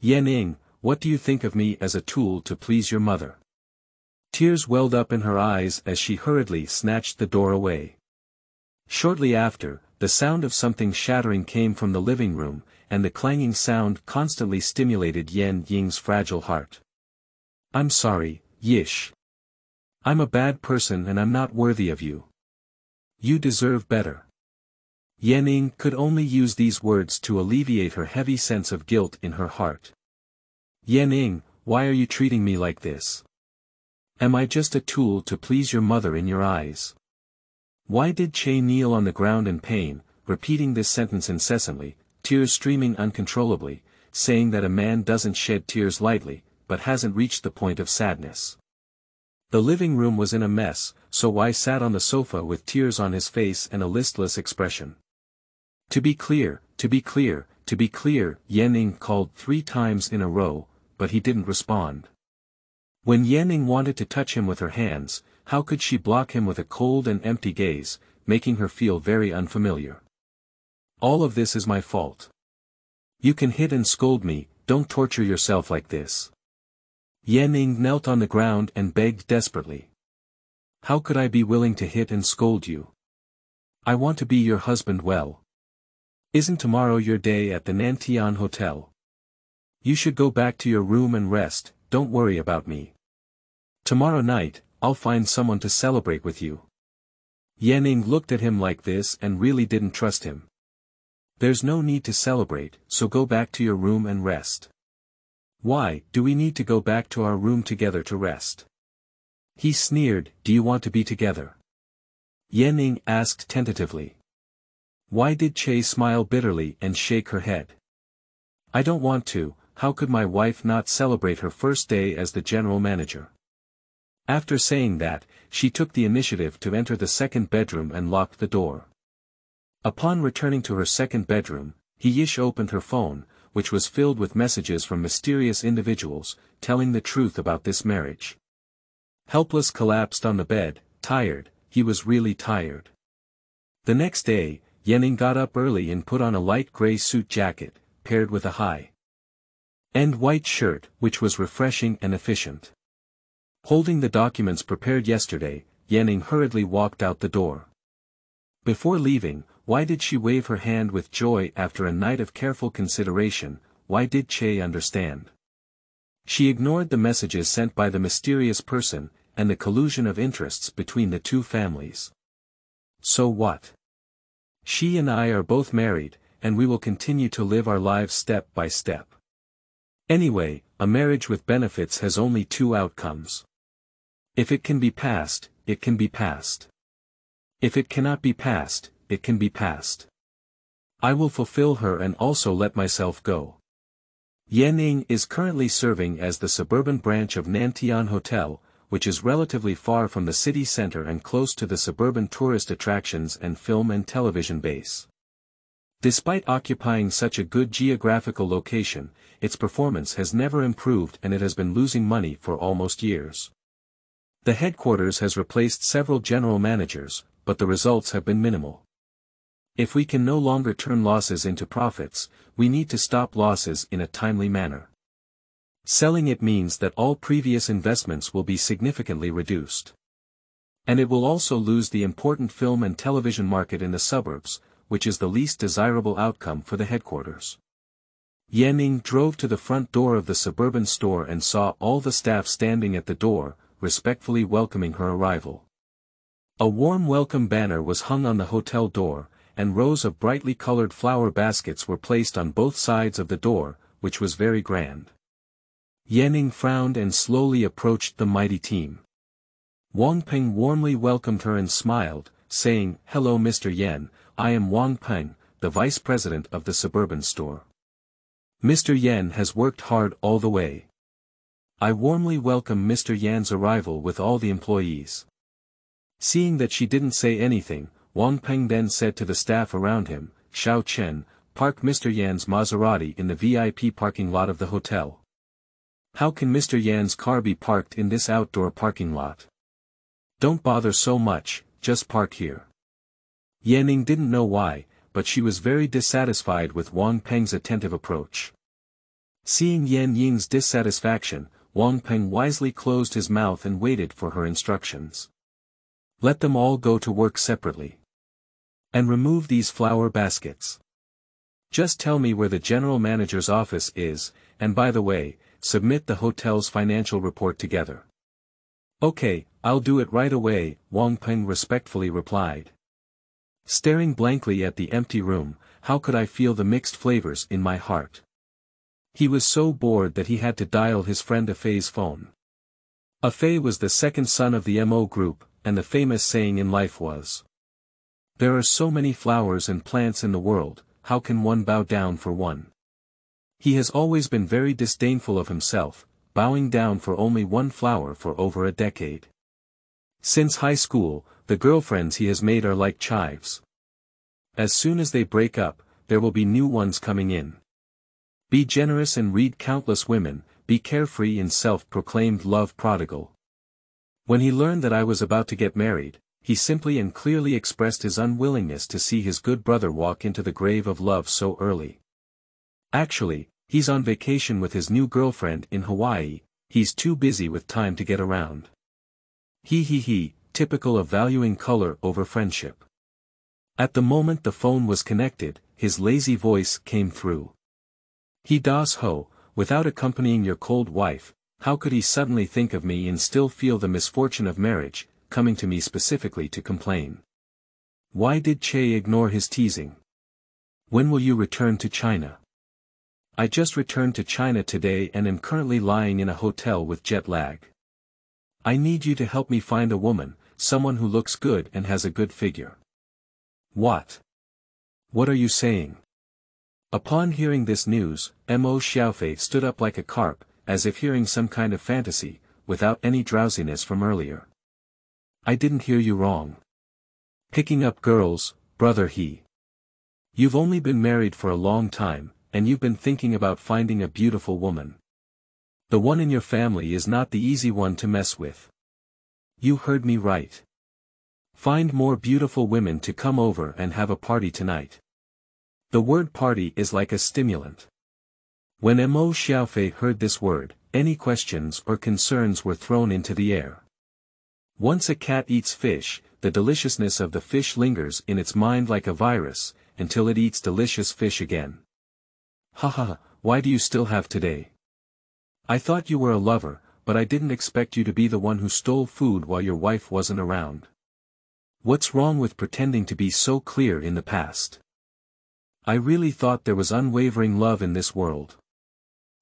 Yan what do you think of me as a tool to please your mother? Tears welled up in her eyes as she hurriedly snatched the door away. Shortly after, the sound of something shattering came from the living room, and the clanging sound constantly stimulated Yan Ying's fragile heart. I'm sorry, Yish. I'm a bad person and I'm not worthy of you. You deserve better. Yan Ying could only use these words to alleviate her heavy sense of guilt in her heart. Yan Ying, why are you treating me like this? Am I just a tool to please your mother in your eyes? Why did Che kneel on the ground in pain, repeating this sentence incessantly, tears streaming uncontrollably, saying that a man doesn't shed tears lightly, but hasn't reached the point of sadness. The living room was in a mess, so Wai sat on the sofa with tears on his face and a listless expression. To be clear, to be clear, to be clear, Yen Yan called three times in a row, but he didn't respond. When Yanning wanted to touch him with her hands, how could she block him with a cold and empty gaze, making her feel very unfamiliar. All of this is my fault. You can hit and scold me, don't torture yourself like this. Yanning knelt on the ground and begged desperately. How could I be willing to hit and scold you? I want to be your husband well. Isn't tomorrow your day at the Nantian Hotel? You should go back to your room and rest, don't worry about me. Tomorrow night, I'll find someone to celebrate with you. Yanning looked at him like this and really didn't trust him. There's no need to celebrate, so go back to your room and rest. Why, do we need to go back to our room together to rest? He sneered, do you want to be together? Yanning asked tentatively. Why did Che smile bitterly and shake her head? I don't want to, how could my wife not celebrate her first day as the general manager? After saying that, she took the initiative to enter the second bedroom and locked the door. Upon returning to her second bedroom, Yish opened her phone, which was filled with messages from mysterious individuals, telling the truth about this marriage. Helpless collapsed on the bed, tired, he was really tired. The next day, Yanning got up early and put on a light gray suit jacket, paired with a high and white shirt, which was refreshing and efficient. Holding the documents prepared yesterday, Yanning hurriedly walked out the door. Before leaving, why did she wave her hand with joy after a night of careful consideration, why did Che understand? She ignored the messages sent by the mysterious person, and the collusion of interests between the two families. So what? She and I are both married, and we will continue to live our lives step by step. Anyway, a marriage with benefits has only two outcomes. If it can be passed, it can be passed. If it cannot be passed, it can be passed. I will fulfill her and also let myself go. Yanning is currently serving as the suburban branch of Nantian Hotel, which is relatively far from the city center and close to the suburban tourist attractions and film and television base. Despite occupying such a good geographical location, its performance has never improved and it has been losing money for almost years. The headquarters has replaced several general managers, but the results have been minimal. If we can no longer turn losses into profits, we need to stop losses in a timely manner. Selling it means that all previous investments will be significantly reduced. And it will also lose the important film and television market in the suburbs, which is the least desirable outcome for the headquarters. Yanning drove to the front door of the suburban store and saw all the staff standing at the door, respectfully welcoming her arrival. A warm welcome banner was hung on the hotel door, and rows of brightly colored flower baskets were placed on both sides of the door, which was very grand. Yanning frowned and slowly approached the mighty team. Wang Peng warmly welcomed her and smiled, saying, Hello Mr. Yan, I am Wang Peng, the vice president of the suburban store. Mr. Yan has worked hard all the way. I warmly welcome Mr. Yan's arrival with all the employees. Seeing that she didn't say anything, Wang Peng then said to the staff around him, Xiao Chen, park Mr. Yan's Maserati in the VIP parking lot of the hotel. How can Mr. Yan's car be parked in this outdoor parking lot? Don't bother so much, just park here. Yanning didn't know why, but she was very dissatisfied with Wang Peng's attentive approach. Seeing Yan Ying's dissatisfaction, Wang Peng wisely closed his mouth and waited for her instructions. Let them all go to work separately. And remove these flower baskets. Just tell me where the general manager's office is, and by the way, submit the hotel's financial report together. Okay, I'll do it right away, Wang Peng respectfully replied. Staring blankly at the empty room, how could I feel the mixed flavors in my heart? He was so bored that he had to dial his friend Afei's phone. Afei was the second son of the MO group, and the famous saying in life was. There are so many flowers and plants in the world, how can one bow down for one? He has always been very disdainful of himself, bowing down for only one flower for over a decade. Since high school, the girlfriends he has made are like chives. As soon as they break up, there will be new ones coming in. Be generous and read countless women, be carefree in self-proclaimed love prodigal. When he learned that I was about to get married, he simply and clearly expressed his unwillingness to see his good brother walk into the grave of love so early. Actually, he's on vacation with his new girlfriend in Hawaii, he's too busy with time to get around. He he he, typical of valuing color over friendship. At the moment the phone was connected, his lazy voice came through. He does ho, without accompanying your cold wife, how could he suddenly think of me and still feel the misfortune of marriage, coming to me specifically to complain. Why did Che ignore his teasing? When will you return to China? I just returned to China today and am currently lying in a hotel with jet lag. I need you to help me find a woman, someone who looks good and has a good figure. What? What are you saying? Upon hearing this news, Mo Xiaofei stood up like a carp, as if hearing some kind of fantasy, without any drowsiness from earlier. I didn't hear you wrong. Picking up girls, brother he. You've only been married for a long time, and you've been thinking about finding a beautiful woman. The one in your family is not the easy one to mess with. You heard me right. Find more beautiful women to come over and have a party tonight. The word party is like a stimulant. When Mo Xiaofei heard this word, any questions or concerns were thrown into the air. Once a cat eats fish, the deliciousness of the fish lingers in its mind like a virus, until it eats delicious fish again. Ha ha, why do you still have today? I thought you were a lover, but I didn't expect you to be the one who stole food while your wife wasn't around. What's wrong with pretending to be so clear in the past? I really thought there was unwavering love in this world.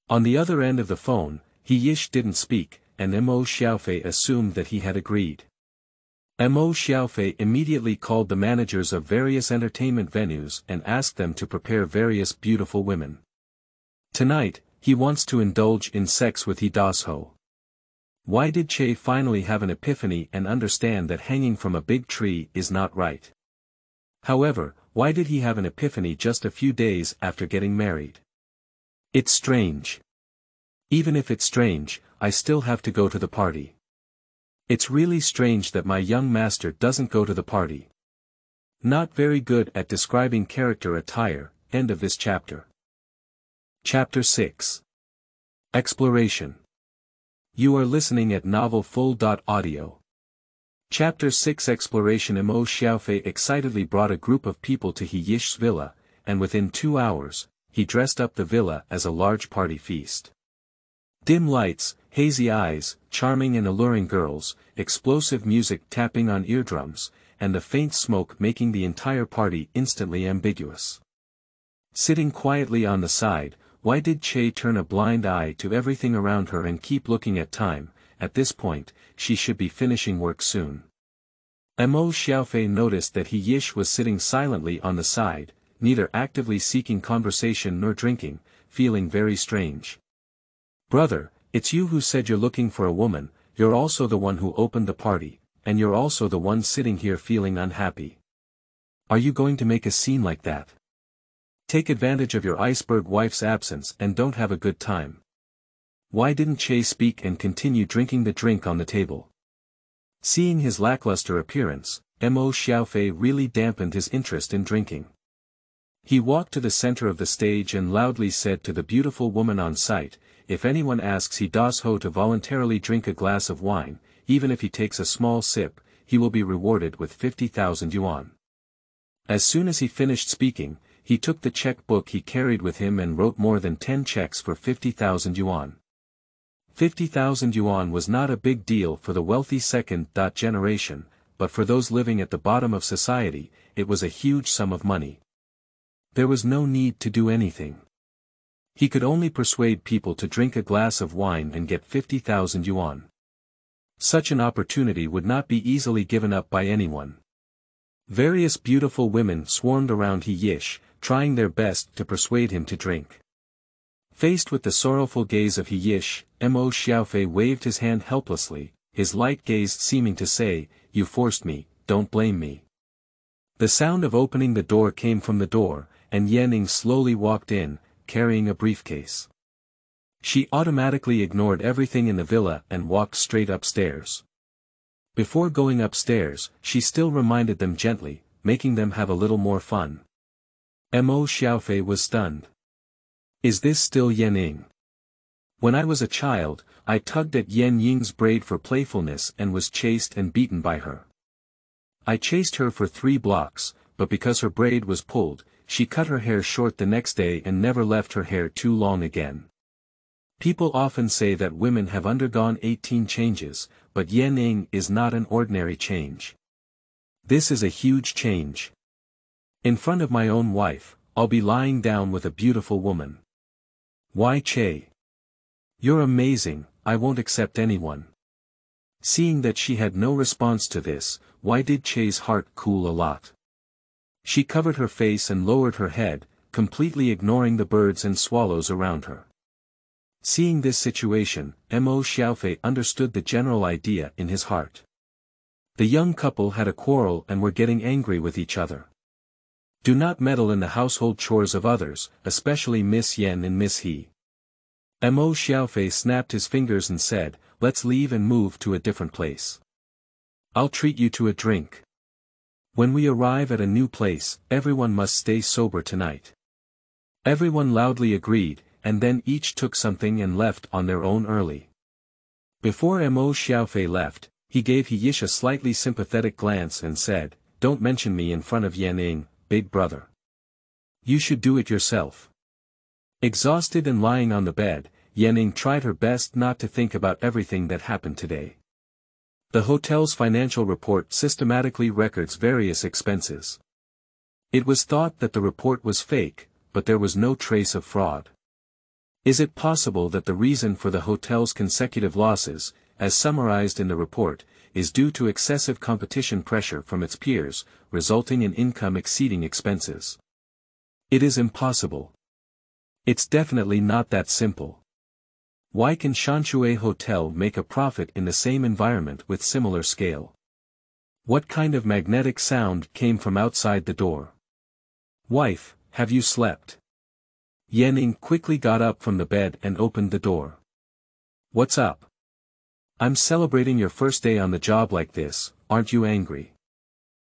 On the other end of the phone, He Yish didn't speak, and Mo Xiaofei assumed that he had agreed. Mo Xiaofei immediately called the managers of various entertainment venues and asked them to prepare various beautiful women. Tonight, he wants to indulge in sex with He Ho. Why did Che finally have an epiphany and understand that hanging from a big tree is not right? However, why did he have an epiphany just a few days after getting married? It's strange. Even if it's strange, I still have to go to the party. It's really strange that my young master doesn't go to the party. Not very good at describing character attire, end of this chapter. Chapter 6 Exploration You are listening at novelfull.audio. Chapter 6 Exploration Mo Xiaofei excitedly brought a group of people to He Yish's villa, and within two hours, he dressed up the villa as a large party feast. Dim lights, hazy eyes, charming and alluring girls, explosive music tapping on eardrums, and the faint smoke making the entire party instantly ambiguous. Sitting quietly on the side, why did Che turn a blind eye to everything around her and keep looking at time, at this point, she should be finishing work soon. Mo Xiaofei noticed that He Yish was sitting silently on the side, neither actively seeking conversation nor drinking, feeling very strange. Brother, it's you who said you're looking for a woman, you're also the one who opened the party, and you're also the one sitting here feeling unhappy. Are you going to make a scene like that? Take advantage of your iceberg wife's absence and don't have a good time. Why didn't Che speak and continue drinking the drink on the table? Seeing his lackluster appearance, Mo Xiaofei really dampened his interest in drinking. He walked to the center of the stage and loudly said to the beautiful woman on sight, if anyone asks he Das Ho to voluntarily drink a glass of wine, even if he takes a small sip, he will be rewarded with 50,000 yuan. As soon as he finished speaking, he took the checkbook he carried with him and wrote more than 10 checks for 50,000 yuan. 50,000 yuan was not a big deal for the wealthy second generation, but for those living at the bottom of society, it was a huge sum of money. There was no need to do anything. He could only persuade people to drink a glass of wine and get 50,000 yuan. Such an opportunity would not be easily given up by anyone. Various beautiful women swarmed around He Yish, trying their best to persuade him to drink. Faced with the sorrowful gaze of He Yish, Mo Xiaofei waved his hand helplessly, his light gaze seeming to say, You forced me, don't blame me. The sound of opening the door came from the door, and Yanning slowly walked in, carrying a briefcase. She automatically ignored everything in the villa and walked straight upstairs. Before going upstairs, she still reminded them gently, making them have a little more fun. Mo Xiaofei was stunned. Is this still Yan Ying? When I was a child, I tugged at Yan Ying's braid for playfulness and was chased and beaten by her. I chased her for three blocks, but because her braid was pulled, she cut her hair short the next day and never left her hair too long again. People often say that women have undergone 18 changes, but Yan Ying is not an ordinary change. This is a huge change. In front of my own wife, I'll be lying down with a beautiful woman. Why Che? You're amazing, I won't accept anyone. Seeing that she had no response to this, why did Che's heart cool a lot? She covered her face and lowered her head, completely ignoring the birds and swallows around her. Seeing this situation, Mo Xiaofei understood the general idea in his heart. The young couple had a quarrel and were getting angry with each other. Do not meddle in the household chores of others, especially Miss Yen and Miss He. Mo Xiaofei snapped his fingers and said, let's leave and move to a different place. I'll treat you to a drink. When we arrive at a new place, everyone must stay sober tonight. Everyone loudly agreed, and then each took something and left on their own early. Before Mo Xiaofei left, he gave He Yish a slightly sympathetic glance and said, Don't mention me in front of Yan Ying, big brother. You should do it yourself. Exhausted and lying on the bed, Yan Ying tried her best not to think about everything that happened today. The hotel's financial report systematically records various expenses. It was thought that the report was fake, but there was no trace of fraud. Is it possible that the reason for the hotel's consecutive losses, as summarized in the report, is due to excessive competition pressure from its peers, resulting in income exceeding expenses? It is impossible. It's definitely not that simple. Why can Shanshui Hotel make a profit in the same environment with similar scale? What kind of magnetic sound came from outside the door? Wife, have you slept? Yan quickly got up from the bed and opened the door. What's up? I'm celebrating your first day on the job like this, aren't you angry?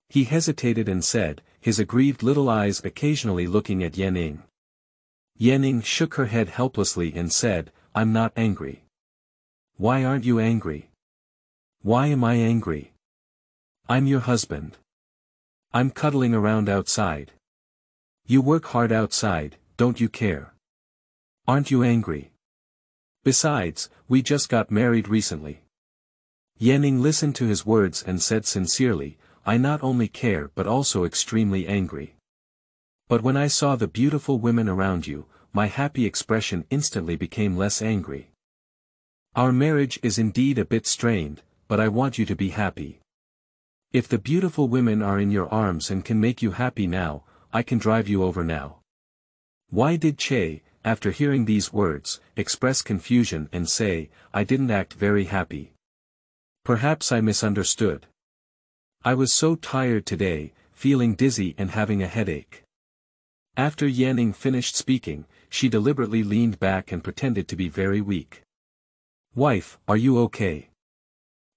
He hesitated and said, his aggrieved little eyes occasionally looking at Yan Ning. shook her head helplessly and said, I'm not angry. Why aren't you angry? Why am I angry? I'm your husband. I'm cuddling around outside. You work hard outside, don't you care? Aren't you angry? Besides, we just got married recently. Yanning listened to his words and said sincerely, I not only care but also extremely angry. But when I saw the beautiful women around you, my happy expression instantly became less angry. Our marriage is indeed a bit strained, but I want you to be happy. If the beautiful women are in your arms and can make you happy now, I can drive you over now. Why did Che, after hearing these words, express confusion and say, I didn't act very happy? Perhaps I misunderstood. I was so tired today, feeling dizzy and having a headache. After Yanning finished speaking, she deliberately leaned back and pretended to be very weak. Wife, are you okay?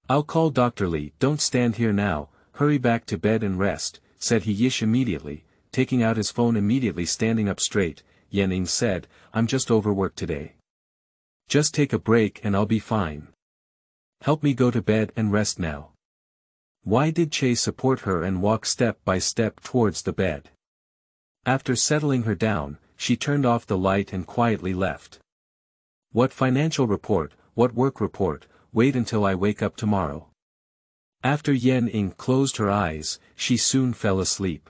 I'll call Dr. Lee, don't stand here now, hurry back to bed and rest, said he Yish immediately, taking out his phone immediately standing up straight, Yanning said, I'm just overworked today. Just take a break and I'll be fine. Help me go to bed and rest now. Why did Che support her and walk step by step towards the bed? After settling her down, she turned off the light and quietly left. What financial report, what work report, wait until I wake up tomorrow. After Yen Ing closed her eyes, she soon fell asleep.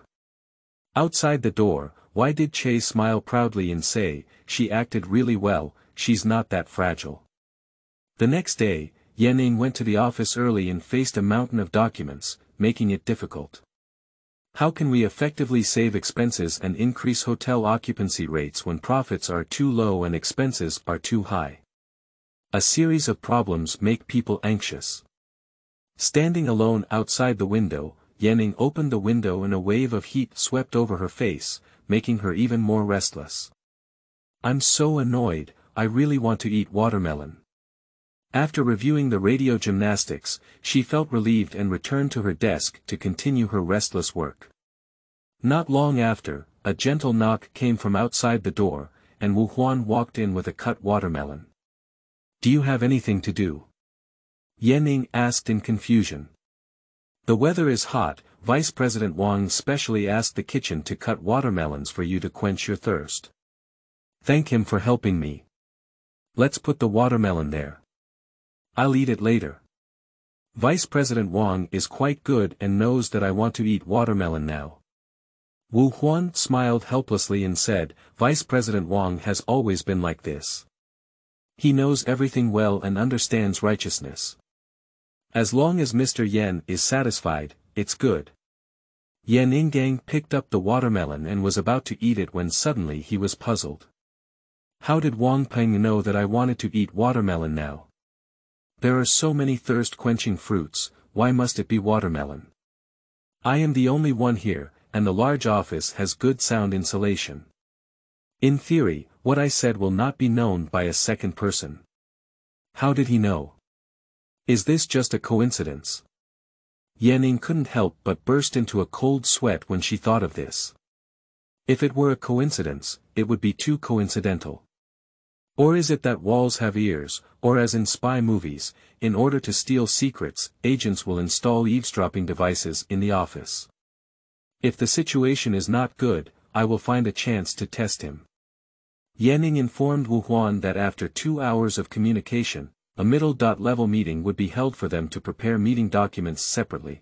Outside the door, why did Che smile proudly and say, she acted really well, she's not that fragile. The next day, Yen Ing went to the office early and faced a mountain of documents, making it difficult. How can we effectively save expenses and increase hotel occupancy rates when profits are too low and expenses are too high? A series of problems make people anxious. Standing alone outside the window, Yanning opened the window and a wave of heat swept over her face, making her even more restless. I'm so annoyed, I really want to eat watermelon. After reviewing the radio gymnastics, she felt relieved and returned to her desk to continue her restless work. Not long after, a gentle knock came from outside the door, and Wu Huan walked in with a cut watermelon. Do you have anything to do? Ning asked in confusion. The weather is hot, Vice President Wang specially asked the kitchen to cut watermelons for you to quench your thirst. Thank him for helping me. Let's put the watermelon there. I'll eat it later. Vice President Wang is quite good and knows that I want to eat watermelon now. Wu Huan smiled helplessly and said, Vice President Wang has always been like this. He knows everything well and understands righteousness. As long as Mr. Yen is satisfied, it's good. Yen Ingang picked up the watermelon and was about to eat it when suddenly he was puzzled. How did Wang Peng know that I wanted to eat watermelon now? There are so many thirst-quenching fruits, why must it be watermelon? I am the only one here, and the large office has good sound insulation. In theory, what I said will not be known by a second person. How did he know? Is this just a coincidence? Yanning couldn't help but burst into a cold sweat when she thought of this. If it were a coincidence, it would be too coincidental. Or is it that walls have ears, or as in spy movies, in order to steal secrets, agents will install eavesdropping devices in the office. If the situation is not good, I will find a chance to test him. Yanning informed Wu Huan that after two hours of communication, a middle-level meeting would be held for them to prepare meeting documents separately.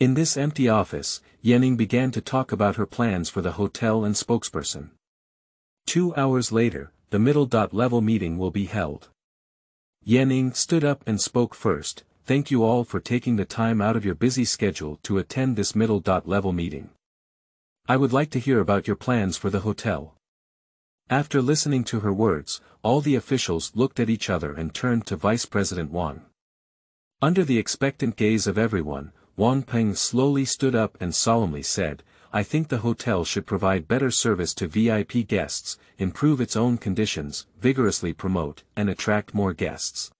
In this empty office, Yanning began to talk about her plans for the hotel and spokesperson. Two hours later, the middle-level meeting will be held. Yanning stood up and spoke first, thank you all for taking the time out of your busy schedule to attend this middle-level meeting. I would like to hear about your plans for the hotel. After listening to her words, all the officials looked at each other and turned to Vice President Wang. Under the expectant gaze of everyone, Wang Peng slowly stood up and solemnly said, I think the hotel should provide better service to VIP guests, improve its own conditions, vigorously promote, and attract more guests.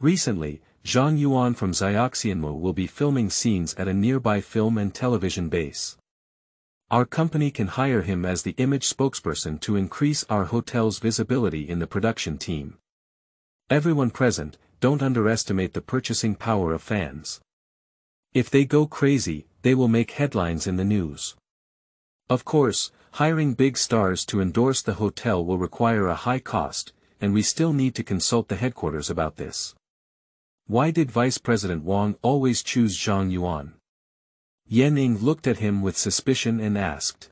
Recently, Zhang Yuan from Xiaoxianmu will be filming scenes at a nearby film and television base. Our company can hire him as the image spokesperson to increase our hotel's visibility in the production team. Everyone present, don't underestimate the purchasing power of fans. If they go crazy, they will make headlines in the news. Of course, hiring big stars to endorse the hotel will require a high cost, and we still need to consult the headquarters about this. Why did Vice President Wang always choose Zhang Yuan? Yan Ning looked at him with suspicion and asked.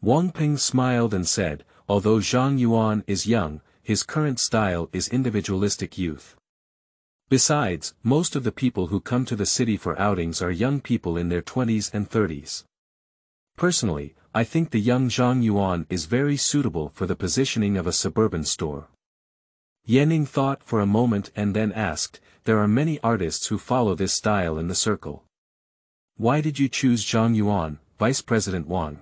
Wang Ping smiled and said, although Zhang Yuan is young, his current style is individualistic youth. Besides, most of the people who come to the city for outings are young people in their 20s and 30s. Personally, I think the young Zhang Yuan is very suitable for the positioning of a suburban store. Yanning thought for a moment and then asked, there are many artists who follow this style in the circle. Why did you choose Zhang Yuan, Vice President Wang?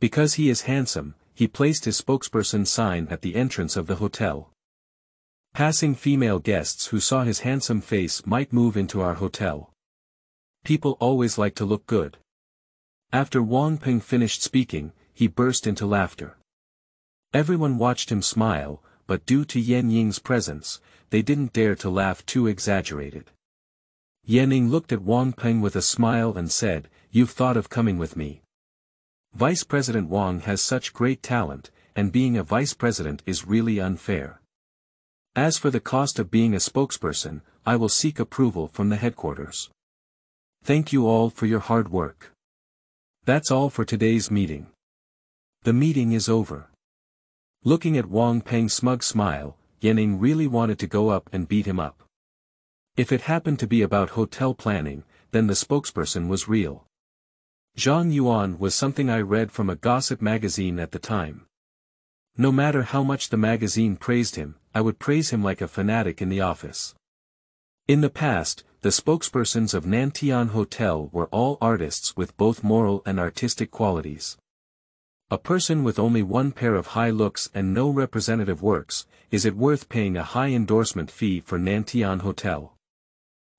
Because he is handsome, he placed his spokesperson sign at the entrance of the hotel. Passing female guests who saw his handsome face might move into our hotel. People always like to look good. After Wang Ping finished speaking, he burst into laughter. Everyone watched him smile, but due to Yan Ying's presence, they didn't dare to laugh too exaggerated. Yan Ying looked at Wang Peng with a smile and said, You've thought of coming with me. Vice President Wang has such great talent, and being a vice president is really unfair. As for the cost of being a spokesperson, I will seek approval from the headquarters. Thank you all for your hard work. That's all for today's meeting. The meeting is over. Looking at Wang Peng's smug smile, Yanning really wanted to go up and beat him up. If it happened to be about hotel planning, then the spokesperson was real. Zhang Yuan was something I read from a gossip magazine at the time. No matter how much the magazine praised him, I would praise him like a fanatic in the office. In the past, the spokespersons of Nantian Hotel were all artists with both moral and artistic qualities. A person with only one pair of high looks and no representative works, is it worth paying a high endorsement fee for Nantian Hotel?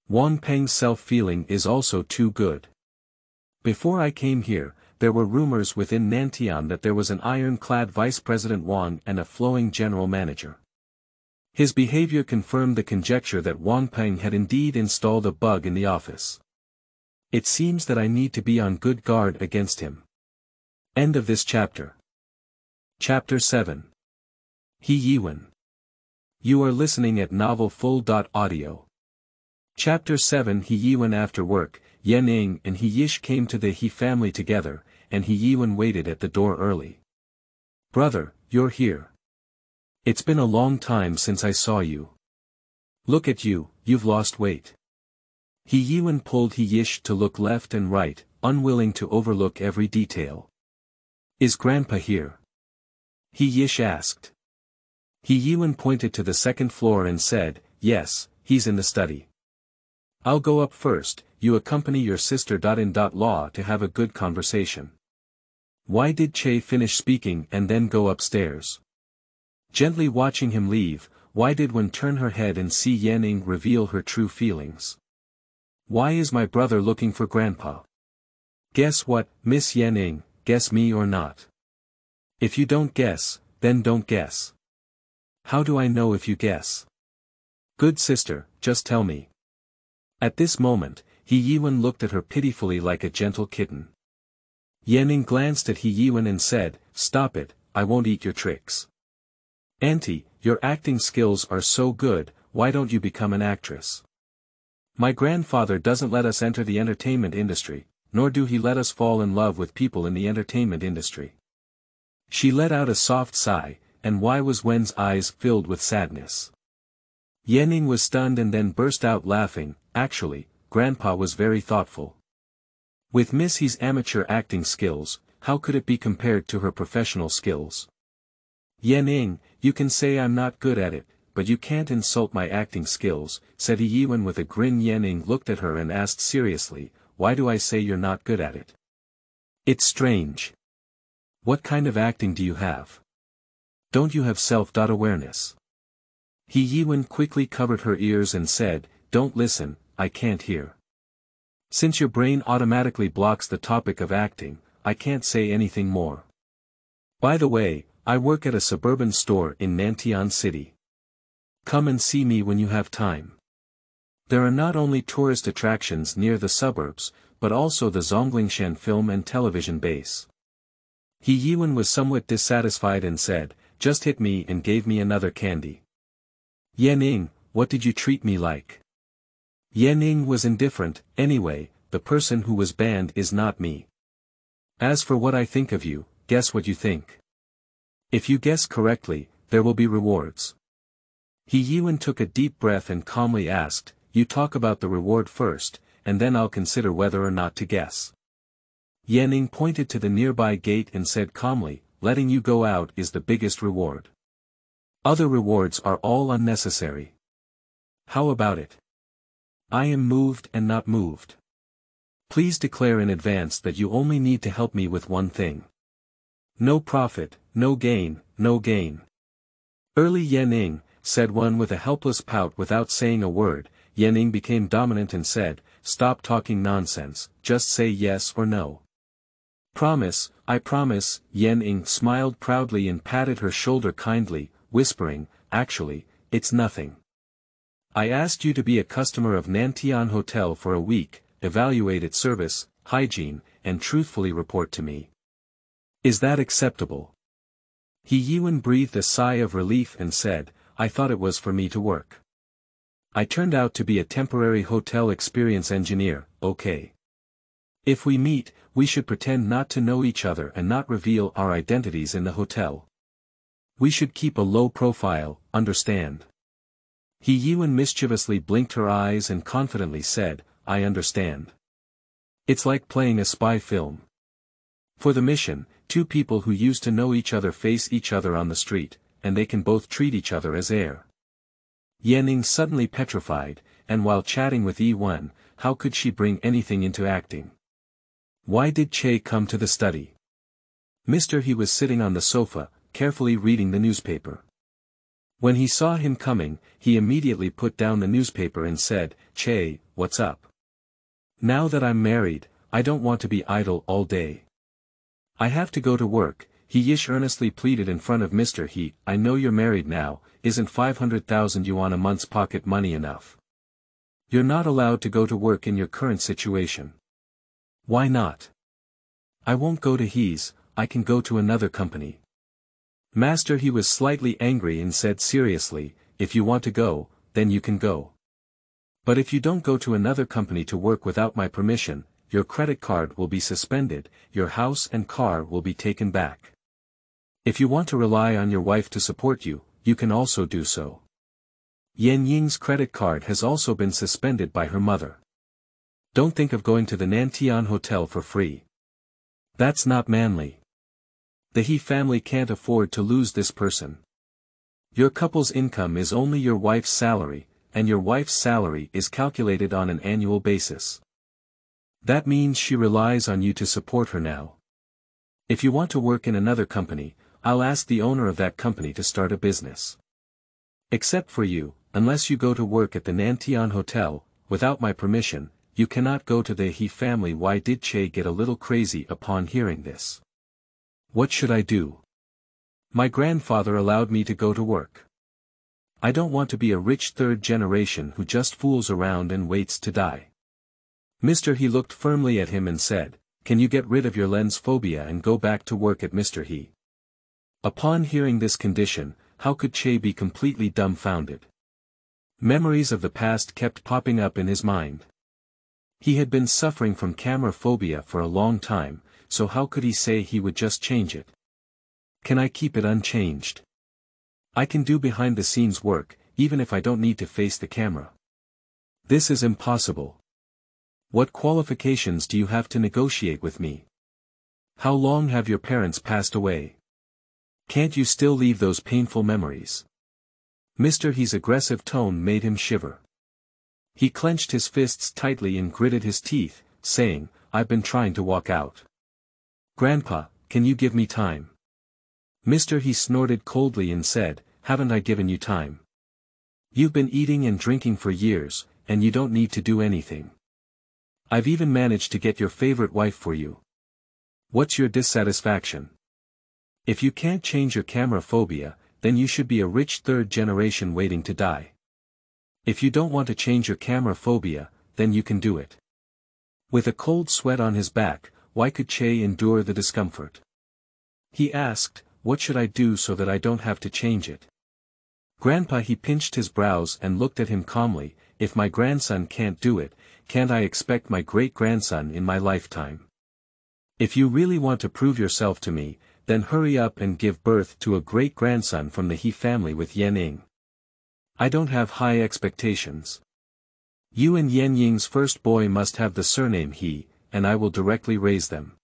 Wang Peng's self-feeling is also too good. Before I came here, there were rumors within Nantian that there was an iron-clad Vice President Wang and a flowing general manager. His behavior confirmed the conjecture that Wang Peng had indeed installed a bug in the office. It seems that I need to be on good guard against him. End of this chapter. Chapter 7. He Yiwen. You are listening at Novel Full. Audio. Chapter 7 He Yiwen After work, Yan Ing and He Yish came to the He family together, and He Yiwen waited at the door early. Brother, you're here. It's been a long time since I saw you. Look at you, you've lost weight. He Yiwen pulled He Yish to look left and right, unwilling to overlook every detail. Is Grandpa here? He Yish asked. He Yiwen pointed to the second floor and said, yes, he's in the study. I'll go up first, you accompany your sister. In law to have a good conversation. Why did Che finish speaking and then go upstairs? Gently watching him leave, why did Wen turn her head and see Yanning reveal her true feelings? Why is my brother looking for grandpa? Guess what, Miss Yanning, guess me or not? If you don't guess, then don't guess. How do I know if you guess? Good sister, just tell me. At this moment, He Yiwen looked at her pitifully like a gentle kitten. Yanning glanced at He Yiwen and said, Stop it, I won't eat your tricks. Auntie, your acting skills are so good, why don't you become an actress? My grandfather doesn't let us enter the entertainment industry, nor do he let us fall in love with people in the entertainment industry. She let out a soft sigh, and why was Wen's eyes filled with sadness? Yanning was stunned and then burst out laughing, actually, Grandpa was very thoughtful. With Miss He's amateur acting skills, how could it be compared to her professional skills? Yanning, you can say I'm not good at it, but you can't insult my acting skills, said He Yiwen with a grin Yanning looked at her and asked seriously, why do I say you're not good at it? It's strange. What kind of acting do you have? Don't you have self-awareness? He Yiwen quickly covered her ears and said, don't listen, I can't hear. Since your brain automatically blocks the topic of acting, I can't say anything more. By the way, I work at a suburban store in Nantian City. Come and see me when you have time. There are not only tourist attractions near the suburbs, but also the Zonglingshan film and television base. He Yiwen was somewhat dissatisfied and said, just hit me and gave me another candy. Yanning, what did you treat me like? Yanning was indifferent, anyway, the person who was banned is not me. As for what I think of you, guess what you think. If you guess correctly, there will be rewards. He Yiwen took a deep breath and calmly asked, you talk about the reward first, and then I'll consider whether or not to guess. Yanning pointed to the nearby gate and said calmly, letting you go out is the biggest reward. Other rewards are all unnecessary. How about it? I am moved and not moved. Please declare in advance that you only need to help me with one thing. No profit, no gain, no gain. Early Yen Ing, said one with a helpless pout without saying a word, Yen Ing became dominant and said, stop talking nonsense, just say yes or no. Promise, I promise, Yen Ing smiled proudly and patted her shoulder kindly, whispering, actually, it's nothing. I asked you to be a customer of Nantian Hotel for a week, evaluate its service, hygiene, and truthfully report to me. Is that acceptable? He Yuan breathed a sigh of relief and said, I thought it was for me to work. I turned out to be a temporary hotel experience engineer, okay. If we meet, we should pretend not to know each other and not reveal our identities in the hotel. We should keep a low profile, understand. He Yuan mischievously blinked her eyes and confidently said, I understand. It's like playing a spy film. For the mission, two people who used to know each other face each other on the street, and they can both treat each other as air. Yanning suddenly petrified, and while chatting with Yi Wen, how could she bring anything into acting? Why did Che come to the study? Mr. He was sitting on the sofa, carefully reading the newspaper. When he saw him coming, he immediately put down the newspaper and said, Che, what's up? Now that I'm married, I don't want to be idle all day. I have to go to work, he Yish earnestly pleaded in front of Mr. He, I know you're married now, isn't 500,000 yuan a month's pocket money enough? You're not allowed to go to work in your current situation. Why not? I won't go to He's, I can go to another company. Master he was slightly angry and said seriously, if you want to go, then you can go. But if you don't go to another company to work without my permission, your credit card will be suspended, your house and car will be taken back. If you want to rely on your wife to support you, you can also do so. Yan Ying's credit card has also been suspended by her mother. Don't think of going to the Nantian Hotel for free. That's not manly. The He family can't afford to lose this person. Your couple's income is only your wife's salary, and your wife's salary is calculated on an annual basis. That means she relies on you to support her now. If you want to work in another company, I'll ask the owner of that company to start a business. Except for you, unless you go to work at the Nantian Hotel, without my permission, you cannot go to the He family. Why did Che get a little crazy upon hearing this? What should I do? My grandfather allowed me to go to work. I don't want to be a rich third generation who just fools around and waits to die. Mr. He looked firmly at him and said, Can you get rid of your lens phobia and go back to work at Mr. He? Upon hearing this condition, how could Che be completely dumbfounded? Memories of the past kept popping up in his mind. He had been suffering from camera phobia for a long time, so how could he say he would just change it? Can I keep it unchanged? I can do behind the scenes work, even if I don't need to face the camera. This is impossible. What qualifications do you have to negotiate with me? How long have your parents passed away? Can't you still leave those painful memories? Mr. He's aggressive tone made him shiver. He clenched his fists tightly and gritted his teeth, saying, I've been trying to walk out. Grandpa, can you give me time? Mr. He snorted coldly and said, Haven't I given you time? You've been eating and drinking for years, and you don't need to do anything. I've even managed to get your favorite wife for you. What's your dissatisfaction? If you can't change your camera phobia, then you should be a rich third generation waiting to die. If you don't want to change your camera phobia, then you can do it. With a cold sweat on his back, why could Che endure the discomfort? He asked, what should I do so that I don't have to change it? Grandpa he pinched his brows and looked at him calmly, if my grandson can't do it, can't I expect my great-grandson in my lifetime? If you really want to prove yourself to me, then hurry up and give birth to a great-grandson from the He family with Yen Ying. I don't have high expectations. You and Yen Ying's first boy must have the surname He, and I will directly raise them.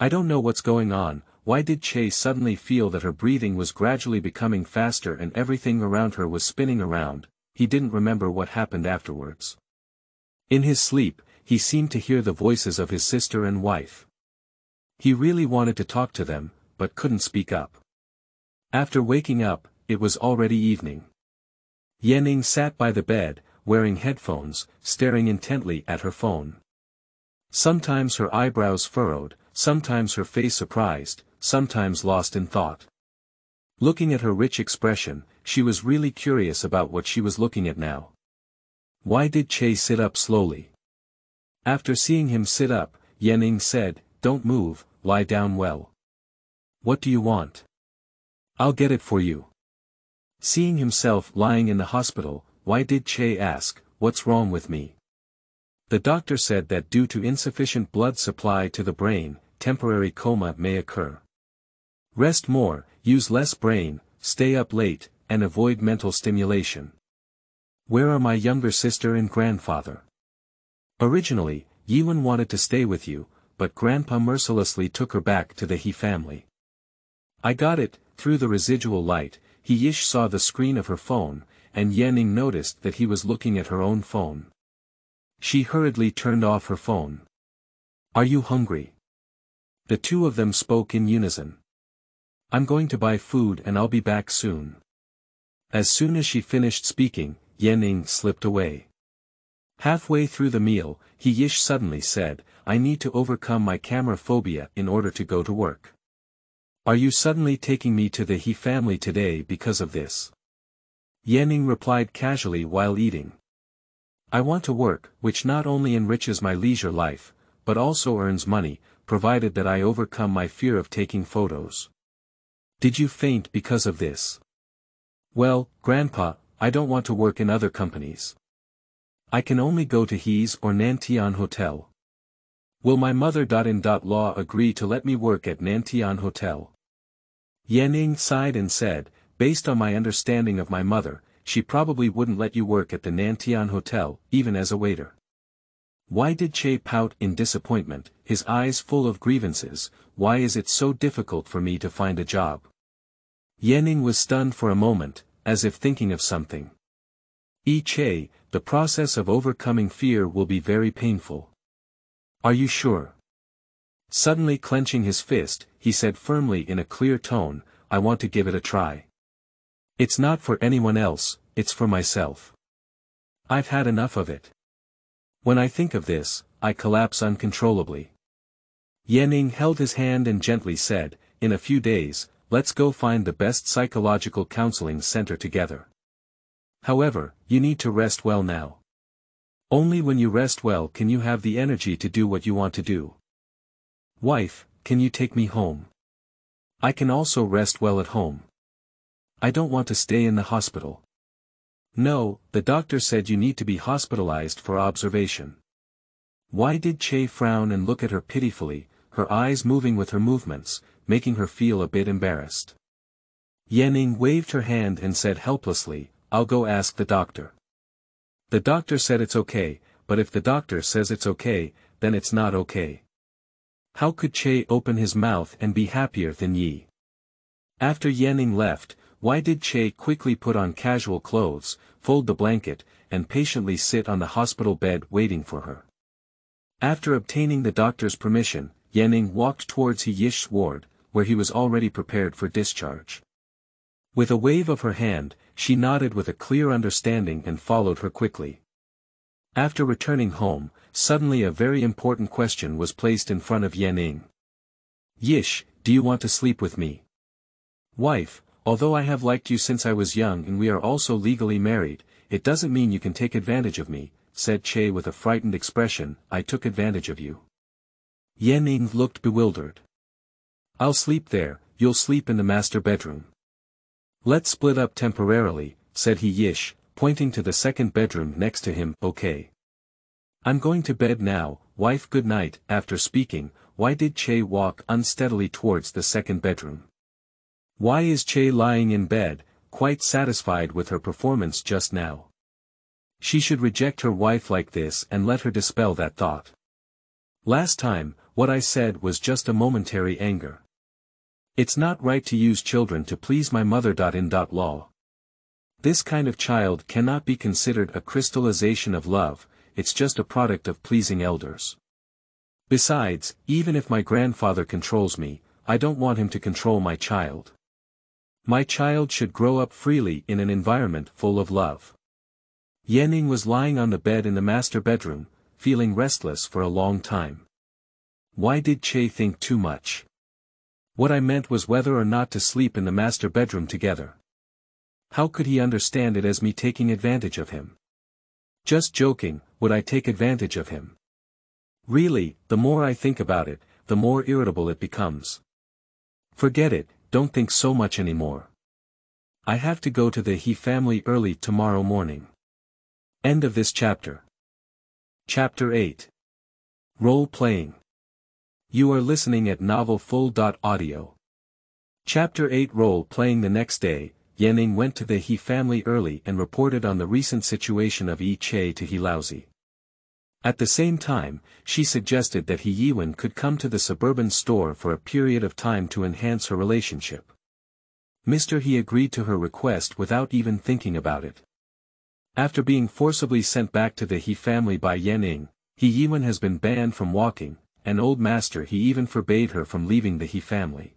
I don't know what's going on, why did Che suddenly feel that her breathing was gradually becoming faster and everything around her was spinning around, he didn't remember what happened afterwards. In his sleep, he seemed to hear the voices of his sister and wife. He really wanted to talk to them, but couldn't speak up. After waking up, it was already evening. Yening sat by the bed, wearing headphones, staring intently at her phone. Sometimes her eyebrows furrowed, sometimes her face surprised, sometimes lost in thought. Looking at her rich expression, she was really curious about what she was looking at now. Why did Che sit up slowly? After seeing him sit up, Yening said, Don't move, lie down well. What do you want? I'll get it for you. Seeing himself lying in the hospital, why did Che ask, what's wrong with me? The doctor said that due to insufficient blood supply to the brain, temporary coma may occur. Rest more, use less brain, stay up late, and avoid mental stimulation. Where are my younger sister and grandfather? Originally, Yiwen wanted to stay with you, but Grandpa mercilessly took her back to the He family. I got it, through the residual light, He Yish saw the screen of her phone, and Yanning noticed that he was looking at her own phone. She hurriedly turned off her phone. Are you hungry? The two of them spoke in unison. I'm going to buy food and I'll be back soon. As soon as she finished speaking, Yanning slipped away. Halfway through the meal, He Yish suddenly said, I need to overcome my camera phobia in order to go to work. Are you suddenly taking me to the He family today because of this? Yanning replied casually while eating. I want to work, which not only enriches my leisure life, but also earns money, provided that I overcome my fear of taking photos. Did you faint because of this? Well, Grandpa, I don't want to work in other companies. I can only go to He's or Nantian Hotel. Will my mother in law agree to let me work at Nantian Hotel? Yanning sighed and said, based on my understanding of my mother, she probably wouldn't let you work at the Nantian Hotel, even as a waiter. Why did Che pout in disappointment, his eyes full of grievances, why is it so difficult for me to find a job? Yanning was stunned for a moment, as if thinking of something. E Che, the process of overcoming fear will be very painful. Are you sure? Suddenly clenching his fist, he said firmly in a clear tone, I want to give it a try. It's not for anyone else, it's for myself. I've had enough of it. When I think of this, I collapse uncontrollably. Yening held his hand and gently said, in a few days, let's go find the best psychological counseling center together. However, you need to rest well now. Only when you rest well can you have the energy to do what you want to do. Wife, can you take me home? I can also rest well at home. I don't want to stay in the hospital. No, the doctor said you need to be hospitalized for observation. Why did Che frown and look at her pitifully, her eyes moving with her movements, making her feel a bit embarrassed? Yening waved her hand and said helplessly, I'll go ask the doctor. The doctor said it's okay, but if the doctor says it's okay, then it's not okay. How could Che open his mouth and be happier than Yi? After Yanning left, why did Che quickly put on casual clothes, fold the blanket, and patiently sit on the hospital bed waiting for her? After obtaining the doctor's permission, Yanning walked towards He Yish's ward, where he was already prepared for discharge. With a wave of her hand, she nodded with a clear understanding and followed her quickly. After returning home, suddenly a very important question was placed in front of Yanning. Yish, do you want to sleep with me? Wife, although I have liked you since I was young and we are also legally married, it doesn't mean you can take advantage of me, said Che with a frightened expression, I took advantage of you. Yanning looked bewildered. I'll sleep there, you'll sleep in the master bedroom. Let's split up temporarily, said he Yish, pointing to the second bedroom next to him, okay. I'm going to bed now, wife good night, after speaking, why did Che walk unsteadily towards the second bedroom? Why is Che lying in bed, quite satisfied with her performance just now? She should reject her wife like this and let her dispel that thought. Last time, what I said was just a momentary anger. It's not right to use children to please my mother. In law. This kind of child cannot be considered a crystallization of love, it's just a product of pleasing elders. Besides, even if my grandfather controls me, I don't want him to control my child. My child should grow up freely in an environment full of love. Yening was lying on the bed in the master bedroom, feeling restless for a long time. Why did Che think too much? What I meant was whether or not to sleep in the master bedroom together. How could he understand it as me taking advantage of him? Just joking, would I take advantage of him? Really, the more I think about it, the more irritable it becomes. Forget it, don't think so much anymore. I have to go to the He family early tomorrow morning. End of this chapter. Chapter 8. Role Playing. You are listening at novelfull.audio. Chapter 8 Role Playing The next day, Yening went to the He family early and reported on the recent situation of Yi Che to He Laozi. At the same time, she suggested that He Yiwen could come to the suburban store for a period of time to enhance her relationship. Mr. He agreed to her request without even thinking about it. After being forcibly sent back to the He family by Yening, He Yiwen has been banned from walking, and old master He even forbade her from leaving the He family.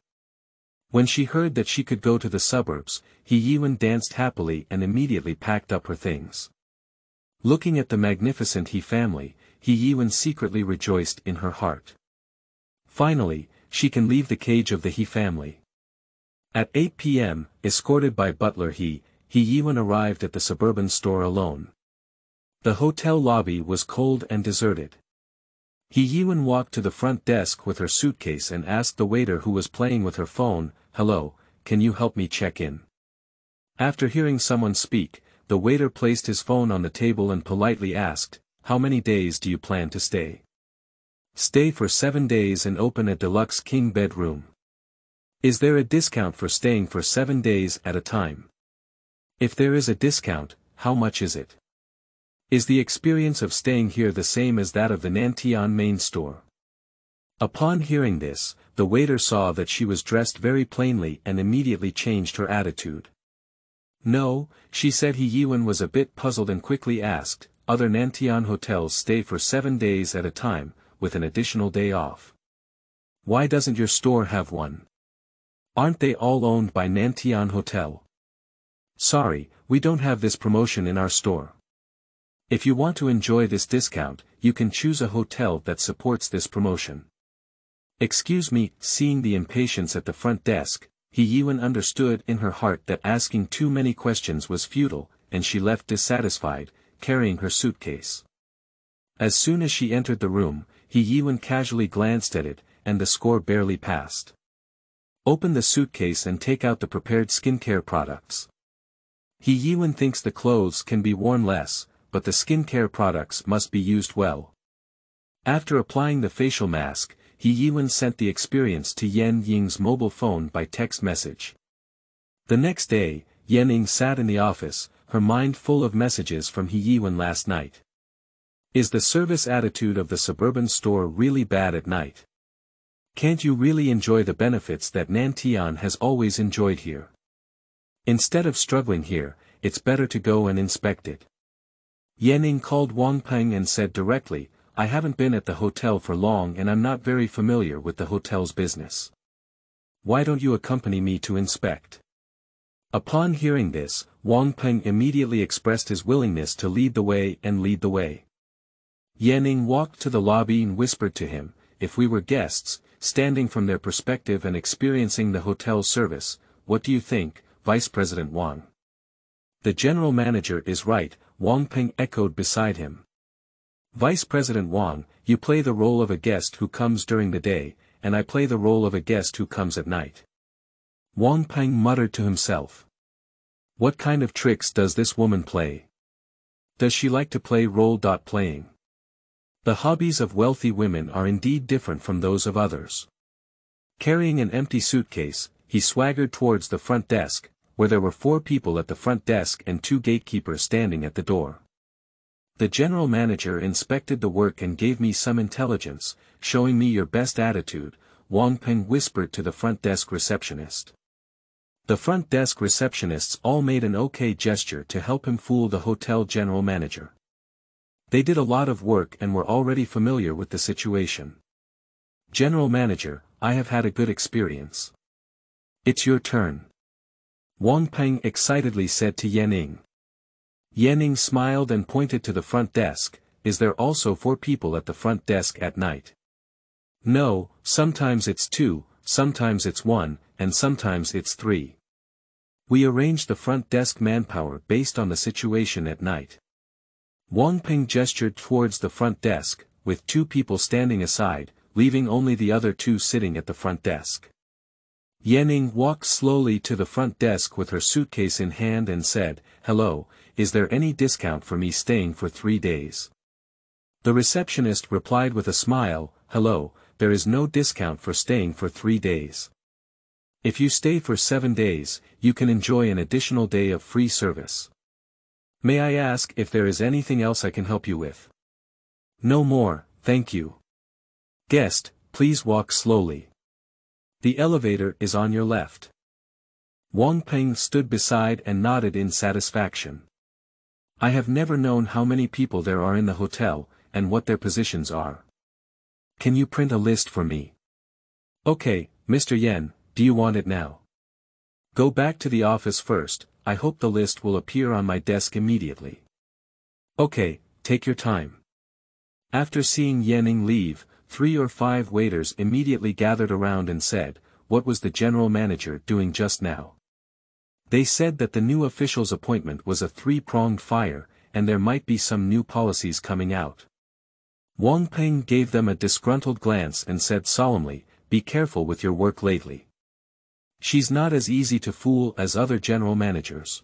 When she heard that she could go to the suburbs, He Yiwen danced happily and immediately packed up her things. Looking at the magnificent He family, He Yiwen secretly rejoiced in her heart. Finally, she can leave the cage of the He family. At 8 p.m., escorted by butler He, He Yiwen arrived at the suburban store alone. The hotel lobby was cold and deserted. He Yiwen walked to the front desk with her suitcase and asked the waiter who was playing with her phone, Hello, can you help me check in? After hearing someone speak, the waiter placed his phone on the table and politely asked, How many days do you plan to stay? Stay for seven days and open a deluxe king bedroom. Is there a discount for staying for seven days at a time? If there is a discount, how much is it? Is the experience of staying here the same as that of the Nantian main store? Upon hearing this, the waiter saw that she was dressed very plainly and immediately changed her attitude. No, she said He Yiwen was a bit puzzled and quickly asked, other Nantian hotels stay for seven days at a time, with an additional day off. Why doesn't your store have one? Aren't they all owned by Nantian Hotel? Sorry, we don't have this promotion in our store. If you want to enjoy this discount, you can choose a hotel that supports this promotion. Excuse me, seeing the impatience at the front desk, he Yiwen understood in her heart that asking too many questions was futile, and she left dissatisfied, carrying her suitcase. As soon as she entered the room, He Yiwen casually glanced at it, and the score barely passed. Open the suitcase and take out the prepared skincare products. He Yiwen thinks the clothes can be worn less, but the skincare products must be used well. After applying the facial mask, he Yiwen sent the experience to Yen Ying's mobile phone by text message. The next day, Yen Ying sat in the office, her mind full of messages from He Yiwen last night. Is the service attitude of the suburban store really bad at night? Can't you really enjoy the benefits that Nantian has always enjoyed here? Instead of struggling here, it's better to go and inspect it. Yen called Wang Peng and said directly, I haven't been at the hotel for long and I'm not very familiar with the hotel's business. Why don't you accompany me to inspect? Upon hearing this, Wang Peng immediately expressed his willingness to lead the way and lead the way. Yanning walked to the lobby and whispered to him, if we were guests, standing from their perspective and experiencing the hotel's service, what do you think, Vice President Wang? The general manager is right, Wang Peng echoed beside him. Vice President Wang, you play the role of a guest who comes during the day, and I play the role of a guest who comes at night. Wang Peng muttered to himself. What kind of tricks does this woman play? Does she like to play role-playing? The hobbies of wealthy women are indeed different from those of others. Carrying an empty suitcase, he swaggered towards the front desk, where there were four people at the front desk and two gatekeepers standing at the door. The general manager inspected the work and gave me some intelligence, showing me your best attitude, Wang Peng whispered to the front desk receptionist. The front desk receptionists all made an okay gesture to help him fool the hotel general manager. They did a lot of work and were already familiar with the situation. General Manager, I have had a good experience. It's your turn. Wang Peng excitedly said to Yanning. Yanning smiled and pointed to the front desk, is there also four people at the front desk at night? No, sometimes it's two, sometimes it's one, and sometimes it's three. We arrange the front desk manpower based on the situation at night. Wang Ping gestured towards the front desk, with two people standing aside, leaving only the other two sitting at the front desk. Yanning walked slowly to the front desk with her suitcase in hand and said, Hello, is there any discount for me staying for three days? The receptionist replied with a smile, Hello, there is no discount for staying for three days. If you stay for seven days, you can enjoy an additional day of free service. May I ask if there is anything else I can help you with? No more, thank you. Guest, please walk slowly. The elevator is on your left. Wang Peng stood beside and nodded in satisfaction. I have never known how many people there are in the hotel, and what their positions are. Can you print a list for me? Okay, Mr. Yen, do you want it now? Go back to the office first, I hope the list will appear on my desk immediately. Okay, take your time. After seeing Yenning leave, three or five waiters immediately gathered around and said, what was the general manager doing just now? They said that the new official's appointment was a three-pronged fire, and there might be some new policies coming out. Wang Peng gave them a disgruntled glance and said solemnly, be careful with your work lately. She's not as easy to fool as other general managers.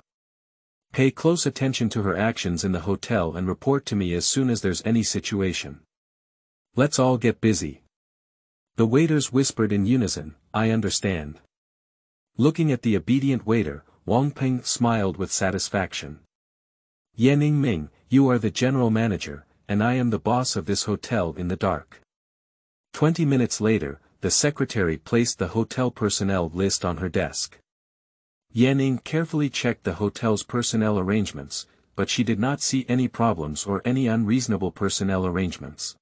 Pay close attention to her actions in the hotel and report to me as soon as there's any situation. Let's all get busy. The waiters whispered in unison, I understand. Looking at the obedient waiter, Wang Peng smiled with satisfaction. Yanning Ming, you are the general manager, and I am the boss of this hotel in the dark. Twenty minutes later, the secretary placed the hotel personnel list on her desk. Yanning carefully checked the hotel's personnel arrangements, but she did not see any problems or any unreasonable personnel arrangements.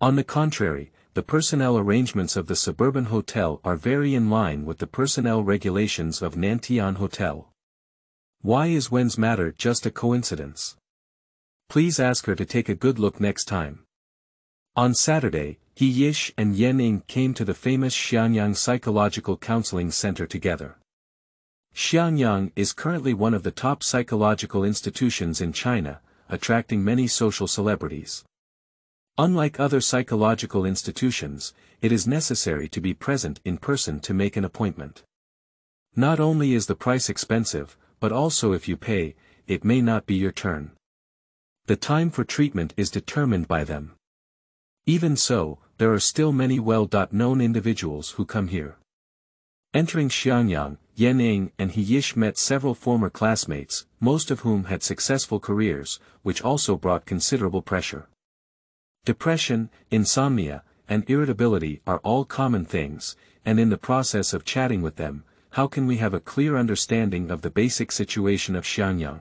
On the contrary, the personnel arrangements of the suburban hotel are very in line with the personnel regulations of Nantian Hotel. Why is Wen's matter just a coincidence? Please ask her to take a good look next time. On Saturday, He Yish and Yen Ing came to the famous Xianyang Psychological Counseling Center together. Xianyang is currently one of the top psychological institutions in China, attracting many social celebrities. Unlike other psychological institutions, it is necessary to be present in person to make an appointment. Not only is the price expensive, but also if you pay, it may not be your turn. The time for treatment is determined by them. Even so, there are still many well-known individuals who come here. Entering Xianyang, Yan and He Yish met several former classmates, most of whom had successful careers, which also brought considerable pressure. Depression, insomnia, and irritability are all common things, and in the process of chatting with them, how can we have a clear understanding of the basic situation of Xiangyang?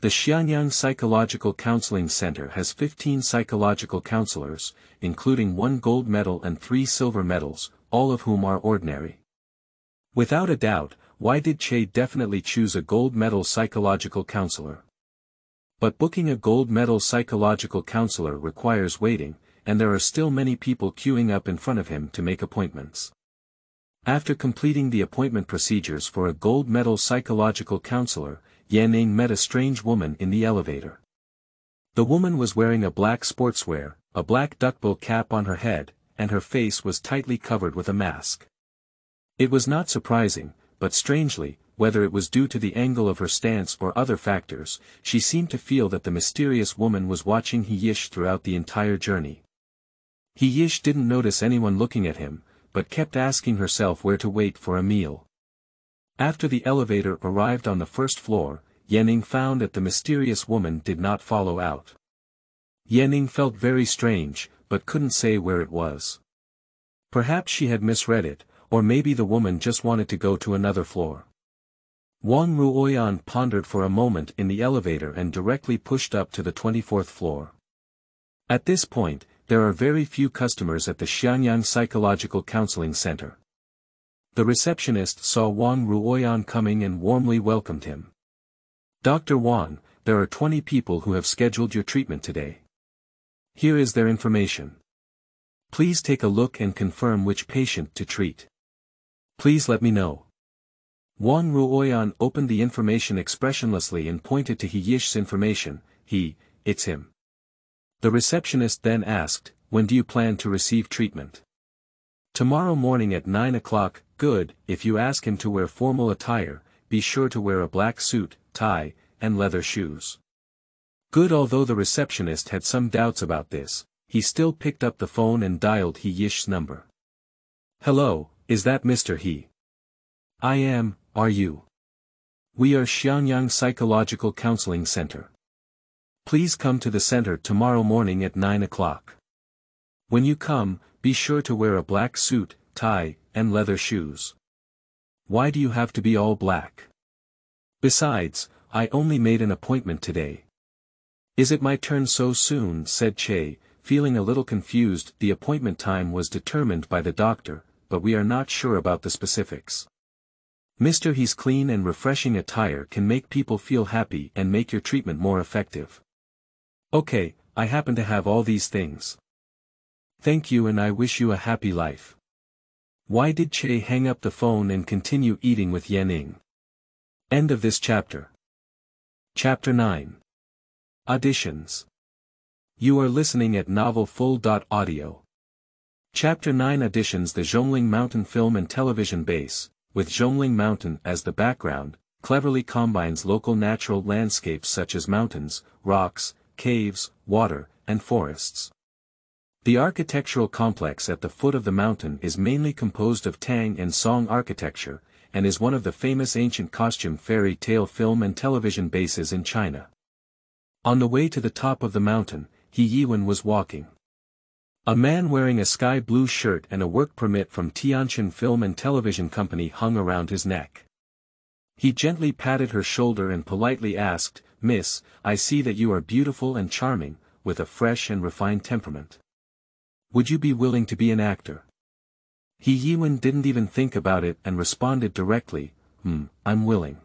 The Xianyang Psychological Counseling Center has 15 psychological counselors, including one gold medal and three silver medals, all of whom are ordinary. Without a doubt, why did Che definitely choose a gold medal psychological counselor? But booking a gold medal psychological counselor requires waiting, and there are still many people queuing up in front of him to make appointments. After completing the appointment procedures for a gold medal psychological counselor, Yan Ning met a strange woman in the elevator. The woman was wearing a black sportswear, a black duckbill cap on her head, and her face was tightly covered with a mask. It was not surprising, but strangely, whether it was due to the angle of her stance or other factors, she seemed to feel that the mysterious woman was watching He Yish throughout the entire journey. He Yish didn't notice anyone looking at him, but kept asking herself where to wait for a meal. After the elevator arrived on the first floor, Yanning found that the mysterious woman did not follow out. Yanning felt very strange, but couldn't say where it was. Perhaps she had misread it, or maybe the woman just wanted to go to another floor. Wang Ruoyan pondered for a moment in the elevator and directly pushed up to the 24th floor. At this point, there are very few customers at the Xianyang Psychological Counseling Center. The receptionist saw Wang Ruoyan coming and warmly welcomed him. Dr. Wang, there are 20 people who have scheduled your treatment today. Here is their information. Please take a look and confirm which patient to treat. Please let me know. Wang Ruoyan opened the information expressionlessly and pointed to He Yi Che's information, he, it's him. The receptionist then asked, when do you plan to receive treatment? Tomorrow morning at 9 o'clock, good, if you ask him to wear formal attire, be sure to wear a black suit, tie, and leather shoes. Good although the receptionist had some doubts about this, he still picked up the phone and dialed He Yi Che's number. Hello, is that Mr. He? I am, are you? We are Xiangyang Psychological Counseling Center. Please come to the center tomorrow morning at 9 o'clock. When you come, be sure to wear a black suit, tie, and leather shoes. Why do you have to be all black? Besides, I only made an appointment today. Is it my turn so soon? said Che, feeling a little confused. The appointment time was determined by the doctor, but we are not sure about the specifics. Mr. He's clean and refreshing attire can make people feel happy and make your treatment more effective. Okay, I happen to have all these things. Thank you and I wish you a happy life. Why did Che hang up the phone and continue eating with Yening? End of this chapter. Chapter 9. Auditions. You are listening at novelfull.audio. Chapter 9 auditions the Zhongling Mountain film and television base, with Zhongling Mountain as the background, cleverly combines local natural landscapes such as mountains, rocks, caves, water, and forests. The architectural complex at the foot of the mountain is mainly composed of Tang and Song architecture, and is one of the famous ancient costume fairy tale film and television bases in China. On the way to the top of the mountain, He Yiwen was walking. A man wearing a sky blue shirt and a work permit from Tianjin Film and Television Company hung around his neck. He gently patted her shoulder and politely asked, Miss, I see that you are beautiful and charming, with a fresh and refined temperament. Would you be willing to be an actor? He Yiwen didn't even think about it and responded directly, hmm, I'm willing.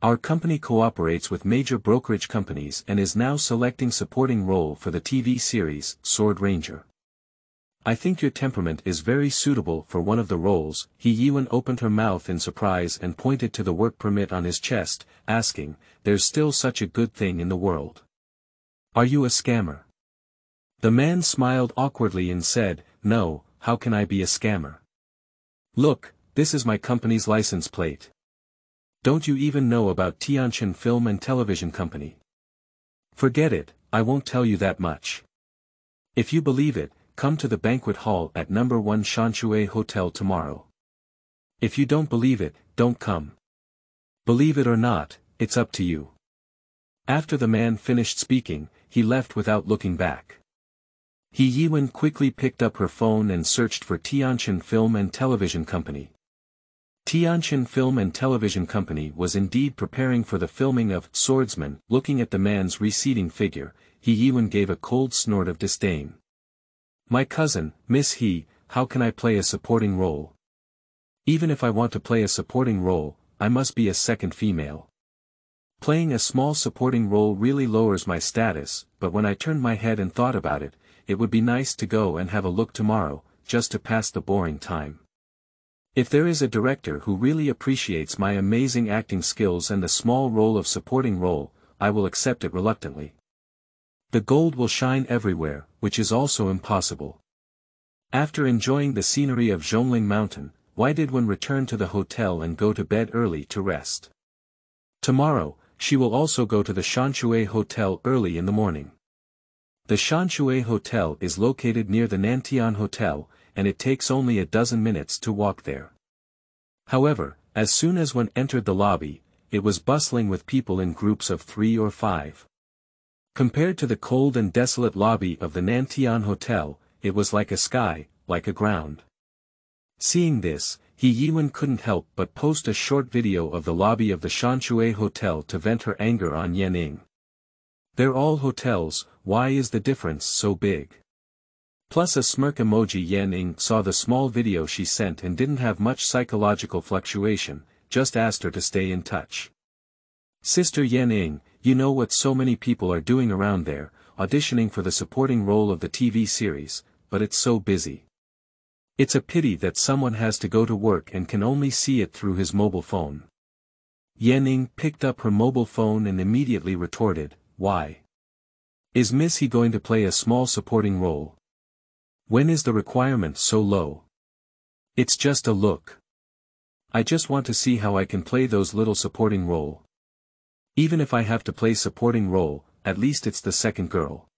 Our company cooperates with major brokerage companies and is now selecting supporting role for the TV series, Sword Ranger. I think your temperament is very suitable for one of the roles, He Yiwen opened her mouth in surprise and pointed to the work permit on his chest, asking, there's still such a good thing in the world. Are you a scammer? The man smiled awkwardly and said, no, how can I be a scammer? Look, this is my company's license plate. Don't you even know about Tianjin Film and Television Company? Forget it, I won't tell you that much. If you believe it, come to the banquet hall at number 1 Shanshui Hotel tomorrow. If you don't believe it, don't come. Believe it or not, it's up to you. After the man finished speaking, he left without looking back. He Yiwen quickly picked up her phone and searched for Tianjin Film and Television Company. Tianjin Film and Television Company was indeed preparing for the filming of Swordsman. Looking at the man's receding figure, He Yiwen gave a cold snort of disdain. My cousin, Miss He, how can I play a supporting role? Even if I want to play a supporting role, I must be a second female. Playing a small supporting role really lowers my status, but when I turned my head and thought about it, it would be nice to go and have a look tomorrow, just to pass the boring time. If there is a director who really appreciates my amazing acting skills and the small role of supporting role, I will accept it reluctantly. The gold will shine everywhere, which is also impossible. After enjoying the scenery of Zhongling Mountain, why did one return to the hotel and go to bed early to rest? Tomorrow, she will also go to the Shanshui Hotel early in the morning. The Shanshui Hotel is located near the Nantian Hotel, and it takes only a dozen minutes to walk there. However, as soon as one entered the lobby, it was bustling with people in groups of three or five. Compared to the cold and desolate lobby of the Nantian Hotel, it was like a sky, like a ground. Seeing this, He Yiwen couldn't help but post a short video of the lobby of the Shanshui Hotel to vent her anger on Yan Ning. They're all hotels, why is the difference so big? Plus a smirk emoji Yan Ning saw the small video she sent and didn't have much psychological fluctuation, just asked her to stay in touch. Sister Yan Ning, you know what so many people are doing around there, auditioning for the supporting role of the TV series, but it's so busy. It's a pity that someone has to go to work and can only see it through his mobile phone. Yanning picked up her mobile phone and immediately retorted, why? Is Miss He going to play a small supporting role? When is the requirement so low? It's just a look. I just want to see how I can play those little supporting role. Even if I have to play supporting role, at least it's the second girl.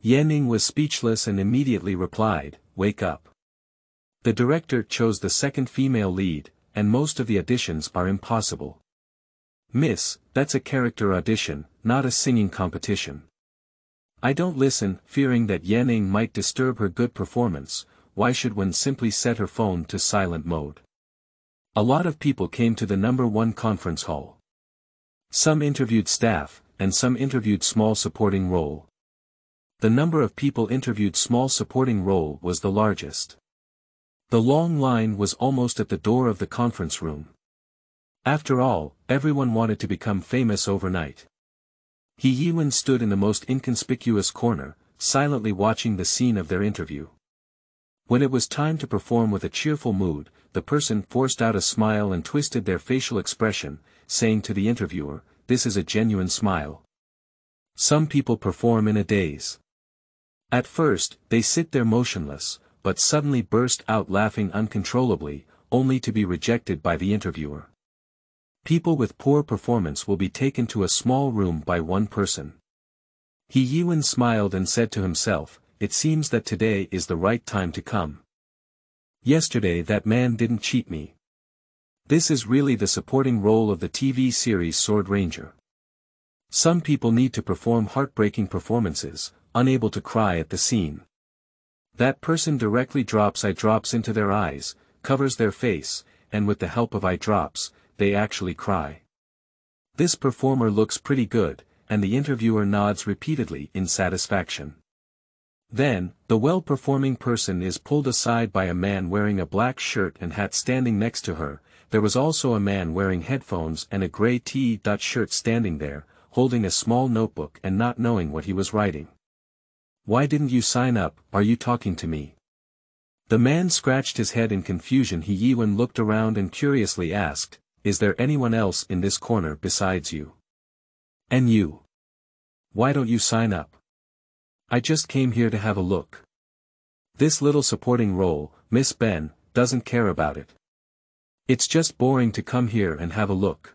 Yanning was speechless and immediately replied, wake up. The director chose the second female lead, and most of the auditions are impossible. Miss, that's a character audition, not a singing competition. I don't listen, fearing that Yanning might disturb her good performance, why should one simply set her phone to silent mode? A lot of people came to the number one conference hall. Some interviewed staff, and some interviewed small supporting role. The number of people interviewed small supporting role was the largest. The long line was almost at the door of the conference room. After all, everyone wanted to become famous overnight. He Yiwen stood in the most inconspicuous corner, silently watching the scene of their interview. When it was time to perform with a cheerful mood, the person forced out a smile and twisted their facial expression, saying to the interviewer, this is a genuine smile. Some people perform in a daze. At first, they sit there motionless, but suddenly burst out laughing uncontrollably, only to be rejected by the interviewer. People with poor performance will be taken to a small room by one person. He Yiwen smiled and said to himself, it seems that today is the right time to come. Yesterday that man didn't cheat me. This is really the supporting role of the TV series Sword Ranger. Some people need to perform heartbreaking performances, unable to cry at the scene. That person directly drops eye drops into their eyes, covers their face, and with the help of eye drops, they actually cry. This performer looks pretty good, and the interviewer nods repeatedly in satisfaction. Then, the well-performing person is pulled aside by a man wearing a black shirt and hat standing next to her, there was also a man wearing headphones and a grey t-shirt standing there, holding a small notebook and not knowing what he was writing. Why didn't you sign up, are you talking to me? The man scratched his head in confusion he Yiwen looked around and curiously asked, is there anyone else in this corner besides you? And you? Why don't you sign up? I just came here to have a look. This little supporting role, Miss Ben, doesn't care about it. It's just boring to come here and have a look.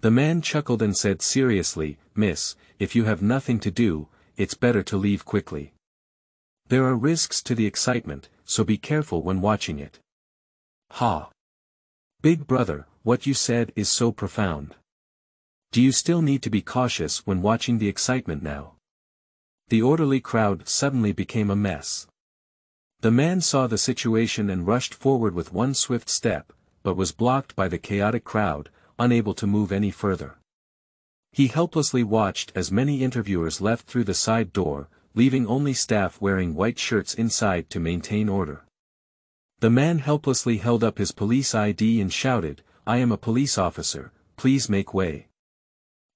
The man chuckled and said seriously, Miss, if you have nothing to do, it's better to leave quickly. There are risks to the excitement, so be careful when watching it. Ha! Big brother, what you said is so profound. Do you still need to be cautious when watching the excitement now? The orderly crowd suddenly became a mess. The man saw the situation and rushed forward with one swift step, but was blocked by the chaotic crowd, unable to move any further. He helplessly watched as many interviewers left through the side door, leaving only staff wearing white shirts inside to maintain order. The man helplessly held up his police ID and shouted, I am a police officer, please make way.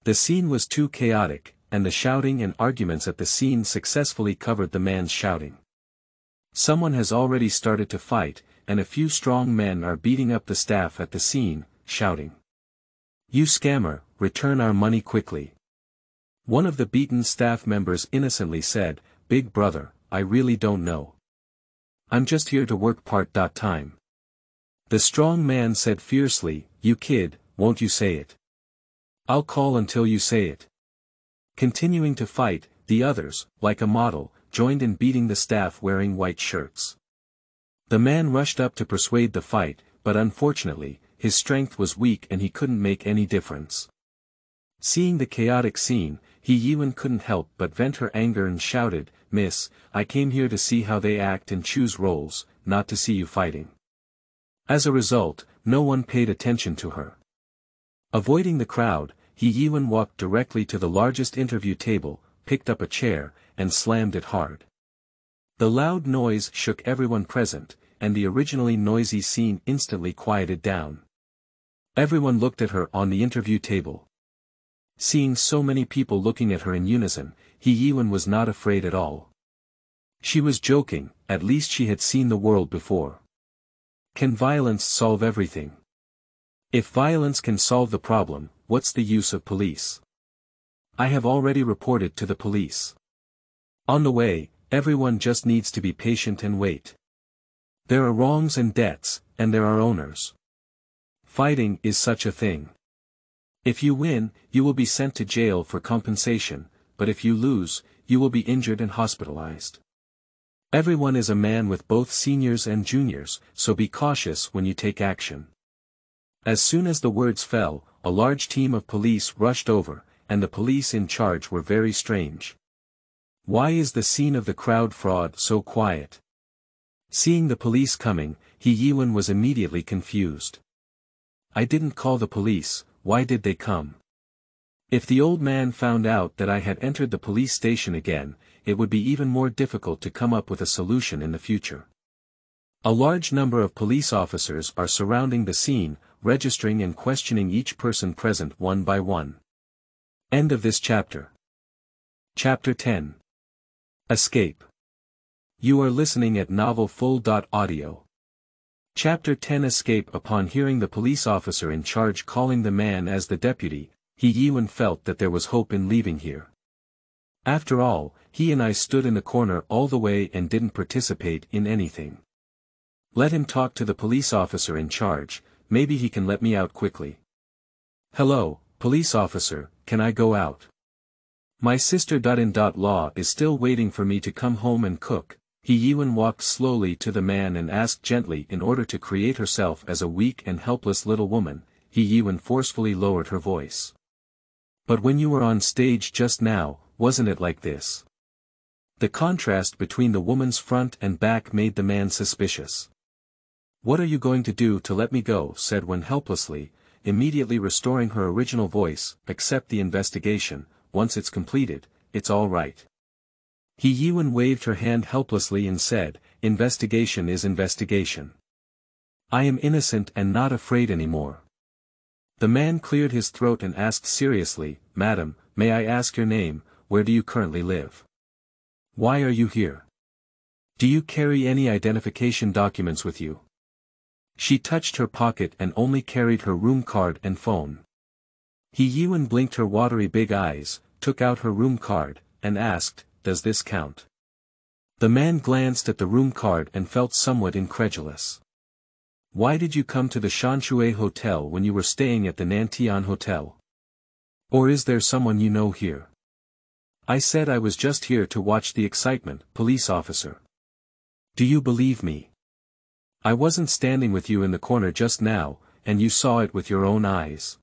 The scene was too chaotic, and the shouting and arguments at the scene successfully covered the man's shouting. Someone has already started to fight, and a few strong men are beating up the staff at the scene, shouting. You scammer, return our money quickly. One of the beaten staff members innocently said, Big brother, I really don't know. I'm just here to work part-time. The strong man said fiercely, You kid, won't you say it? I'll call until you say it. Continuing to fight, the others, like a model, joined in beating the staff wearing white shirts. The man rushed up to persuade the fight, but unfortunately, his strength was weak and he couldn't make any difference. Seeing the chaotic scene, he Yiwen couldn't help but vent her anger and shouted, Miss, I came here to see how they act and choose roles, not to see you fighting. As a result, no one paid attention to her. Avoiding the crowd, He Yiwen walked directly to the largest interview table, picked up a chair, and slammed it hard. The loud noise shook everyone present, and the originally noisy scene instantly quieted down. Everyone looked at her on the interview table. Seeing so many people looking at her in unison, He Yiwen was not afraid at all. She was joking, at least she had seen the world before. Can violence solve everything? If violence can solve the problem, what's the use of police? I have already reported to the police. On the way, everyone just needs to be patient and wait. There are wrongs and debts, and there are owners. Fighting is such a thing. If you win, you will be sent to jail for compensation, but if you lose, you will be injured and hospitalized. Everyone is a man with both seniors and juniors, so be cautious when you take action. As soon as the words fell, a large team of police rushed over, and the police in charge were very strange. Why is the scene of the crowd fraud so quiet? Seeing the police coming, He Yiwen was immediately confused. I didn't call the police, why did they come? If the old man found out that I had entered the police station again, it would be even more difficult to come up with a solution in the future. A large number of police officers are surrounding the scene, registering and questioning each person present one by one. End of this chapter. Chapter 10 Escape. You are listening at novelfull.audio. Chapter 10 Escape Upon hearing the police officer in charge calling the man as the deputy, he Yiwen felt that there was hope in leaving here. After all, he and I stood in the corner all the way and didn't participate in anything. Let him talk to the police officer in charge, maybe he can let me out quickly. Hello, police officer, can I go out? My sister in law is still waiting for me to come home and cook. He Yiwen walked slowly to the man and asked gently in order to create herself as a weak and helpless little woman, He Yiwen forcefully lowered her voice. But when you were on stage just now, wasn't it like this? The contrast between the woman's front and back made the man suspicious. What are you going to do to let me go said Wen helplessly, immediately restoring her original voice, accept the investigation, once it's completed, it's all right. He Yiwen waved her hand helplessly and said, investigation is investigation. I am innocent and not afraid anymore. The man cleared his throat and asked seriously, Madam, may I ask your name, where do you currently live? Why are you here? Do you carry any identification documents with you? She touched her pocket and only carried her room card and phone. He Yiwen blinked her watery big eyes, took out her room card, and asked, does this count? The man glanced at the room card and felt somewhat incredulous. Why did you come to the Shanshui Hotel when you were staying at the Nantian Hotel? Or is there someone you know here? I said I was just here to watch the excitement, police officer. Do you believe me? I wasn't standing with you in the corner just now, and you saw it with your own eyes.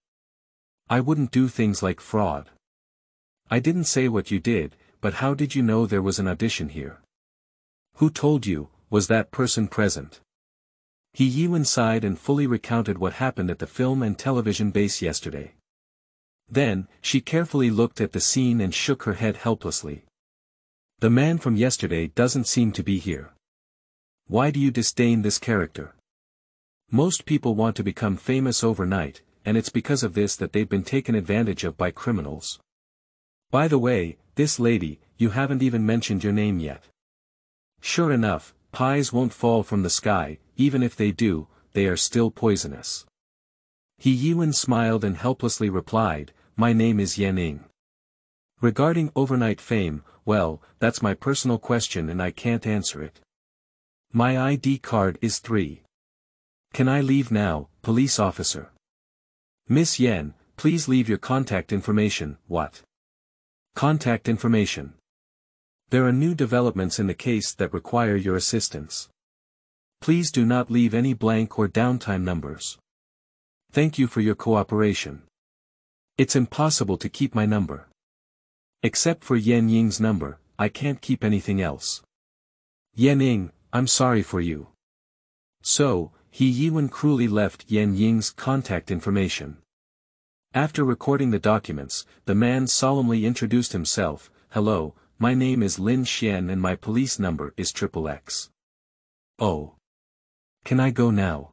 I wouldn't do things like fraud. I didn't say what you did, but how did you know there was an audition here? Who told you, was that person present? He Yiwen sighed and fully recounted what happened at the film and television base yesterday. Then, she carefully looked at the scene and shook her head helplessly. The man from yesterday doesn't seem to be here. Why do you disdain this character? Most people want to become famous overnight, and it's because of this that they've been taken advantage of by criminals. By the way, this lady, you haven't even mentioned your name yet. Sure enough, pies won't fall from the sky, even if they do, they are still poisonous. He Yiwen smiled and helplessly replied, my name is Yan Regarding overnight fame, well, that's my personal question and I can't answer it. My ID card is 3. Can I leave now, police officer? Miss Yan, please leave your contact information, what? Contact information. There are new developments in the case that require your assistance. Please do not leave any blank or downtime numbers. Thank you for your cooperation. It's impossible to keep my number. Except for Yan Ning's number, I can't keep anything else. Yan Ning, I'm sorry for you. So, He Yiwen cruelly left Yan Ning's contact information. After recording the documents, the man solemnly introduced himself, Hello, my name is Lin Xian and my police number is triple X. Oh. Can I go now?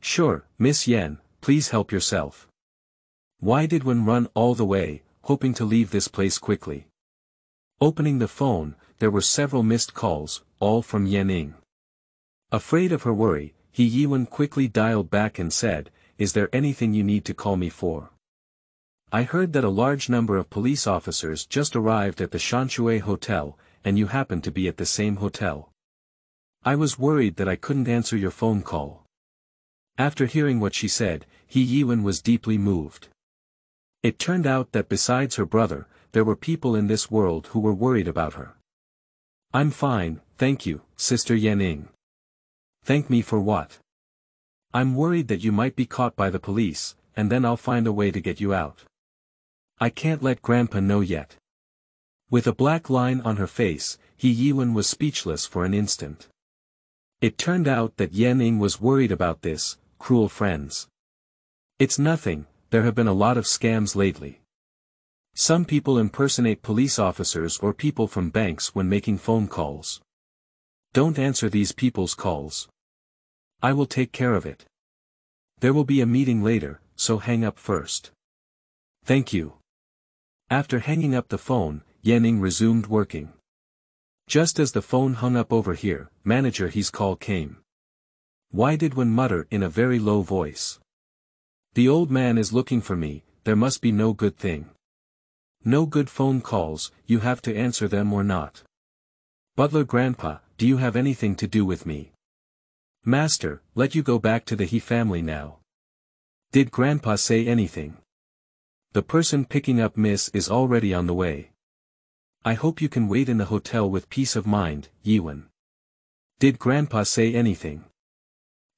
Sure, Miss Yan, please help yourself. Why did one run all the way, hoping to leave this place quickly? Opening the phone, there were several missed calls, all from Yan Afraid of her worry, he Yiwen quickly dialed back and said, Is there anything you need to call me for? I heard that a large number of police officers just arrived at the Shanshui Hotel, and you happened to be at the same hotel. I was worried that I couldn't answer your phone call. After hearing what she said, He Yiwen was deeply moved. It turned out that besides her brother, there were people in this world who were worried about her. I'm fine, thank you, Sister Yanning. Thank me for what? I'm worried that you might be caught by the police, and then I'll find a way to get you out. I can't let Grandpa know yet. With a black line on her face, He Yiwen was speechless for an instant. It turned out that Yan Ning was worried about this, cruel friends. It's nothing, there have been a lot of scams lately. Some people impersonate police officers or people from banks when making phone calls. Don't answer these people's calls. I will take care of it. There will be a meeting later, so hang up first. Thank you. After hanging up the phone, Yanning resumed working. Just as the phone hung up over here, manager he's call came. Why did one mutter in a very low voice? The old man is looking for me, there must be no good thing. No good phone calls, you have to answer them or not. Butler grandpa, do you have anything to do with me? Master, let you go back to the he family now. Did grandpa say anything? The person picking up miss is already on the way. I hope you can wait in the hotel with peace of mind, Yiwen. Did grandpa say anything?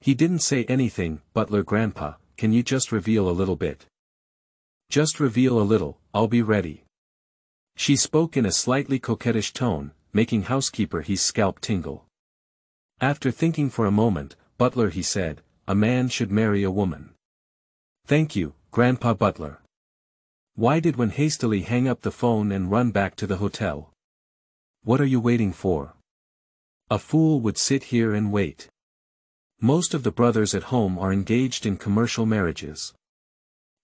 He didn't say anything, butler grandpa, can you just reveal a little bit? Just reveal a little, I'll be ready. She spoke in a slightly coquettish tone, making housekeeper his scalp tingle. After thinking for a moment, butler he said, a man should marry a woman. Thank you, Grandpa Butler. Why did one hastily hang up the phone and run back to the hotel? What are you waiting for? A fool would sit here and wait. Most of the brothers at home are engaged in commercial marriages.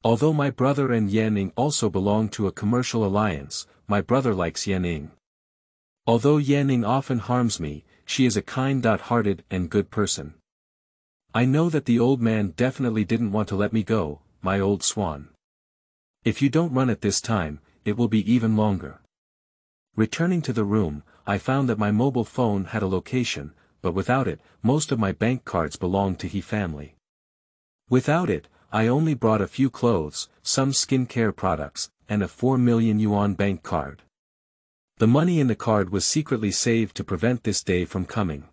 Although my brother and Yanning also belong to a commercial alliance, my brother likes Yanning. Although Yanning often harms me, she is a kind-hearted and good person. I know that the old man definitely didn't want to let me go, my old swan. If you don't run at this time, it will be even longer. Returning to the room, I found that my mobile phone had a location, but without it, most of my bank cards belonged to he family. Without it, I only brought a few clothes, some skincare products, and a 4 million yuan bank card. The money in the card was secretly saved to prevent this day from coming.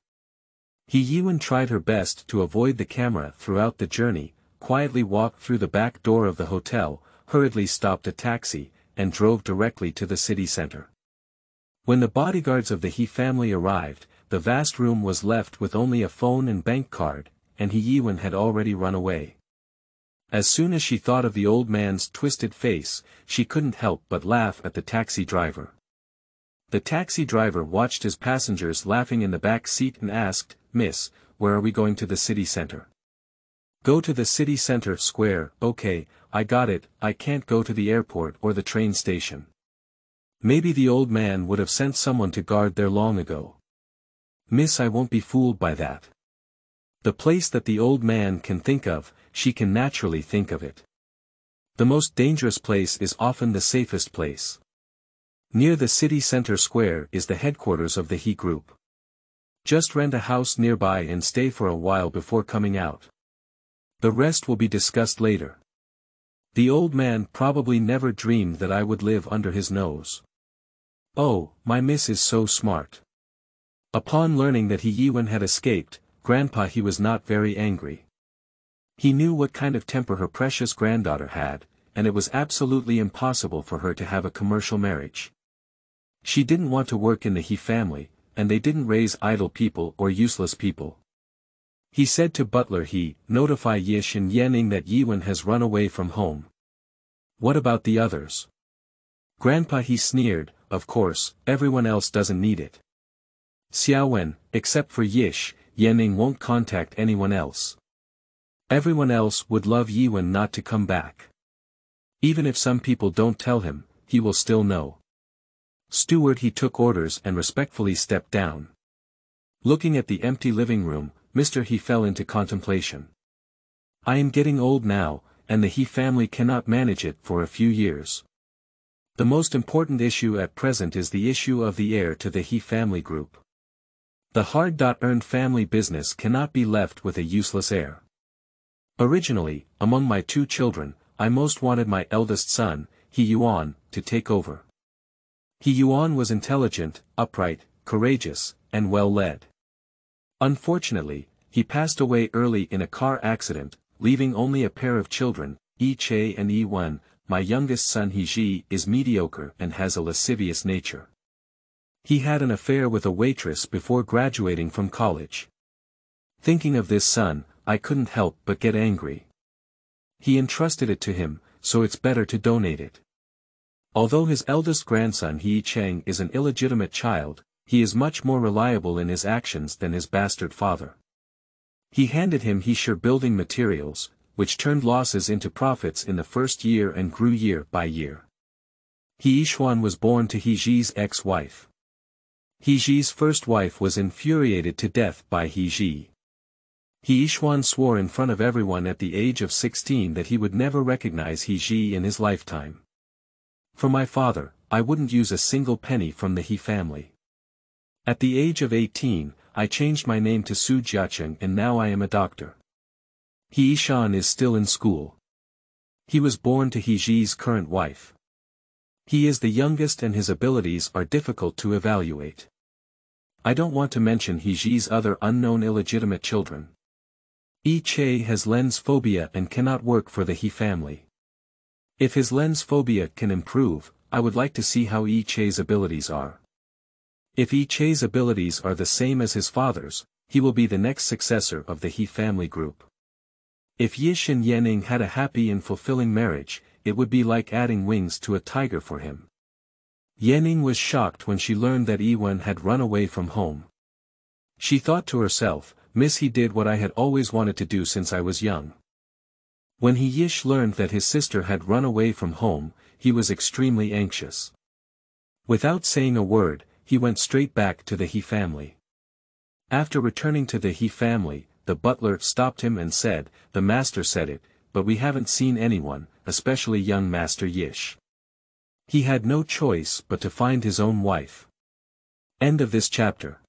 He Yiwen tried her best to avoid the camera throughout the journey, quietly walked through the back door of the hotel, hurriedly stopped a taxi, and drove directly to the city center. When the bodyguards of the He family arrived, the vast room was left with only a phone and bank card, and He Yiwen had already run away. As soon as she thought of the old man's twisted face, she couldn't help but laugh at the taxi driver. The taxi driver watched his passengers laughing in the back seat and asked, Miss, where are we going to the city center? Go to the city center square, okay, I got it, I can't go to the airport or the train station. Maybe the old man would have sent someone to guard there long ago. Miss I won't be fooled by that. The place that the old man can think of, she can naturally think of it. The most dangerous place is often the safest place. Near the city center square is the headquarters of the He Group. Just rent a house nearby and stay for a while before coming out. The rest will be discussed later. The old man probably never dreamed that I would live under his nose. Oh, my miss is so smart. Upon learning that he Yiwen had escaped, grandpa he was not very angry. He knew what kind of temper her precious granddaughter had, and it was absolutely impossible for her to have a commercial marriage. She didn't want to work in the He family, and they didn't raise idle people or useless people. He said to butler he, notify Yi Che and that Yiwen has run away from home. What about the others? Grandpa he sneered, of course, everyone else doesn't need it. Xiaowen, except for Yi Che, Yening won't contact anyone else. Everyone else would love Yiwen not to come back. Even if some people don't tell him, he will still know. Steward he took orders and respectfully stepped down. Looking at the empty living room, Mr. He fell into contemplation. I am getting old now, and the He family cannot manage it for a few years. The most important issue at present is the issue of the heir to the He family group. The hard-earned family business cannot be left with a useless heir. Originally, among my two children, I most wanted my eldest son, He Yuan, to take over. He Yuan was intelligent, upright, courageous, and well-led. Unfortunately, he passed away early in a car accident, leaving only a pair of children, Yi Che and Yi Wen, my youngest son He Ji is mediocre and has a lascivious nature. He had an affair with a waitress before graduating from college. Thinking of this son, I couldn't help but get angry. He entrusted it to him, so it's better to donate it. Although his eldest grandson He Cheng is an illegitimate child, he is much more reliable in his actions than his bastard father. He handed him He building materials, which turned losses into profits in the first year and grew year by year. He Yishuan was born to He Ji's ex-wife. He Ji's first wife was infuriated to death by He Ji. He Yishuan swore in front of everyone at the age of 16 that he would never recognize He Ji in his lifetime. For my father, I wouldn't use a single penny from the He family. At the age of 18, I changed my name to Su Jiacheng and now I am a doctor. He Shan is still in school. He was born to He Ji's current wife. He is the youngest and his abilities are difficult to evaluate. I don't want to mention He Ji's other unknown illegitimate children. Yi Che has lens phobia and cannot work for the He family. If his lens phobia can improve, I would like to see how Yi Che's abilities are. If Yi Che's abilities are the same as his father's, he will be the next successor of the He family group. If Yi Che and Yening had a happy and fulfilling marriage, it would be like adding wings to a tiger for him. Yening was shocked when she learned that Yiwen had run away from home. She thought to herself, Miss he did what I had always wanted to do since I was young. When he Yi Che learned that his sister had run away from home, he was extremely anxious. Without saying a word, he went straight back to the He family. After returning to the He family, the butler stopped him and said, the master said it, but we haven't seen anyone, especially young Master Yi Che. He had no choice but to find his own wife. End of this chapter.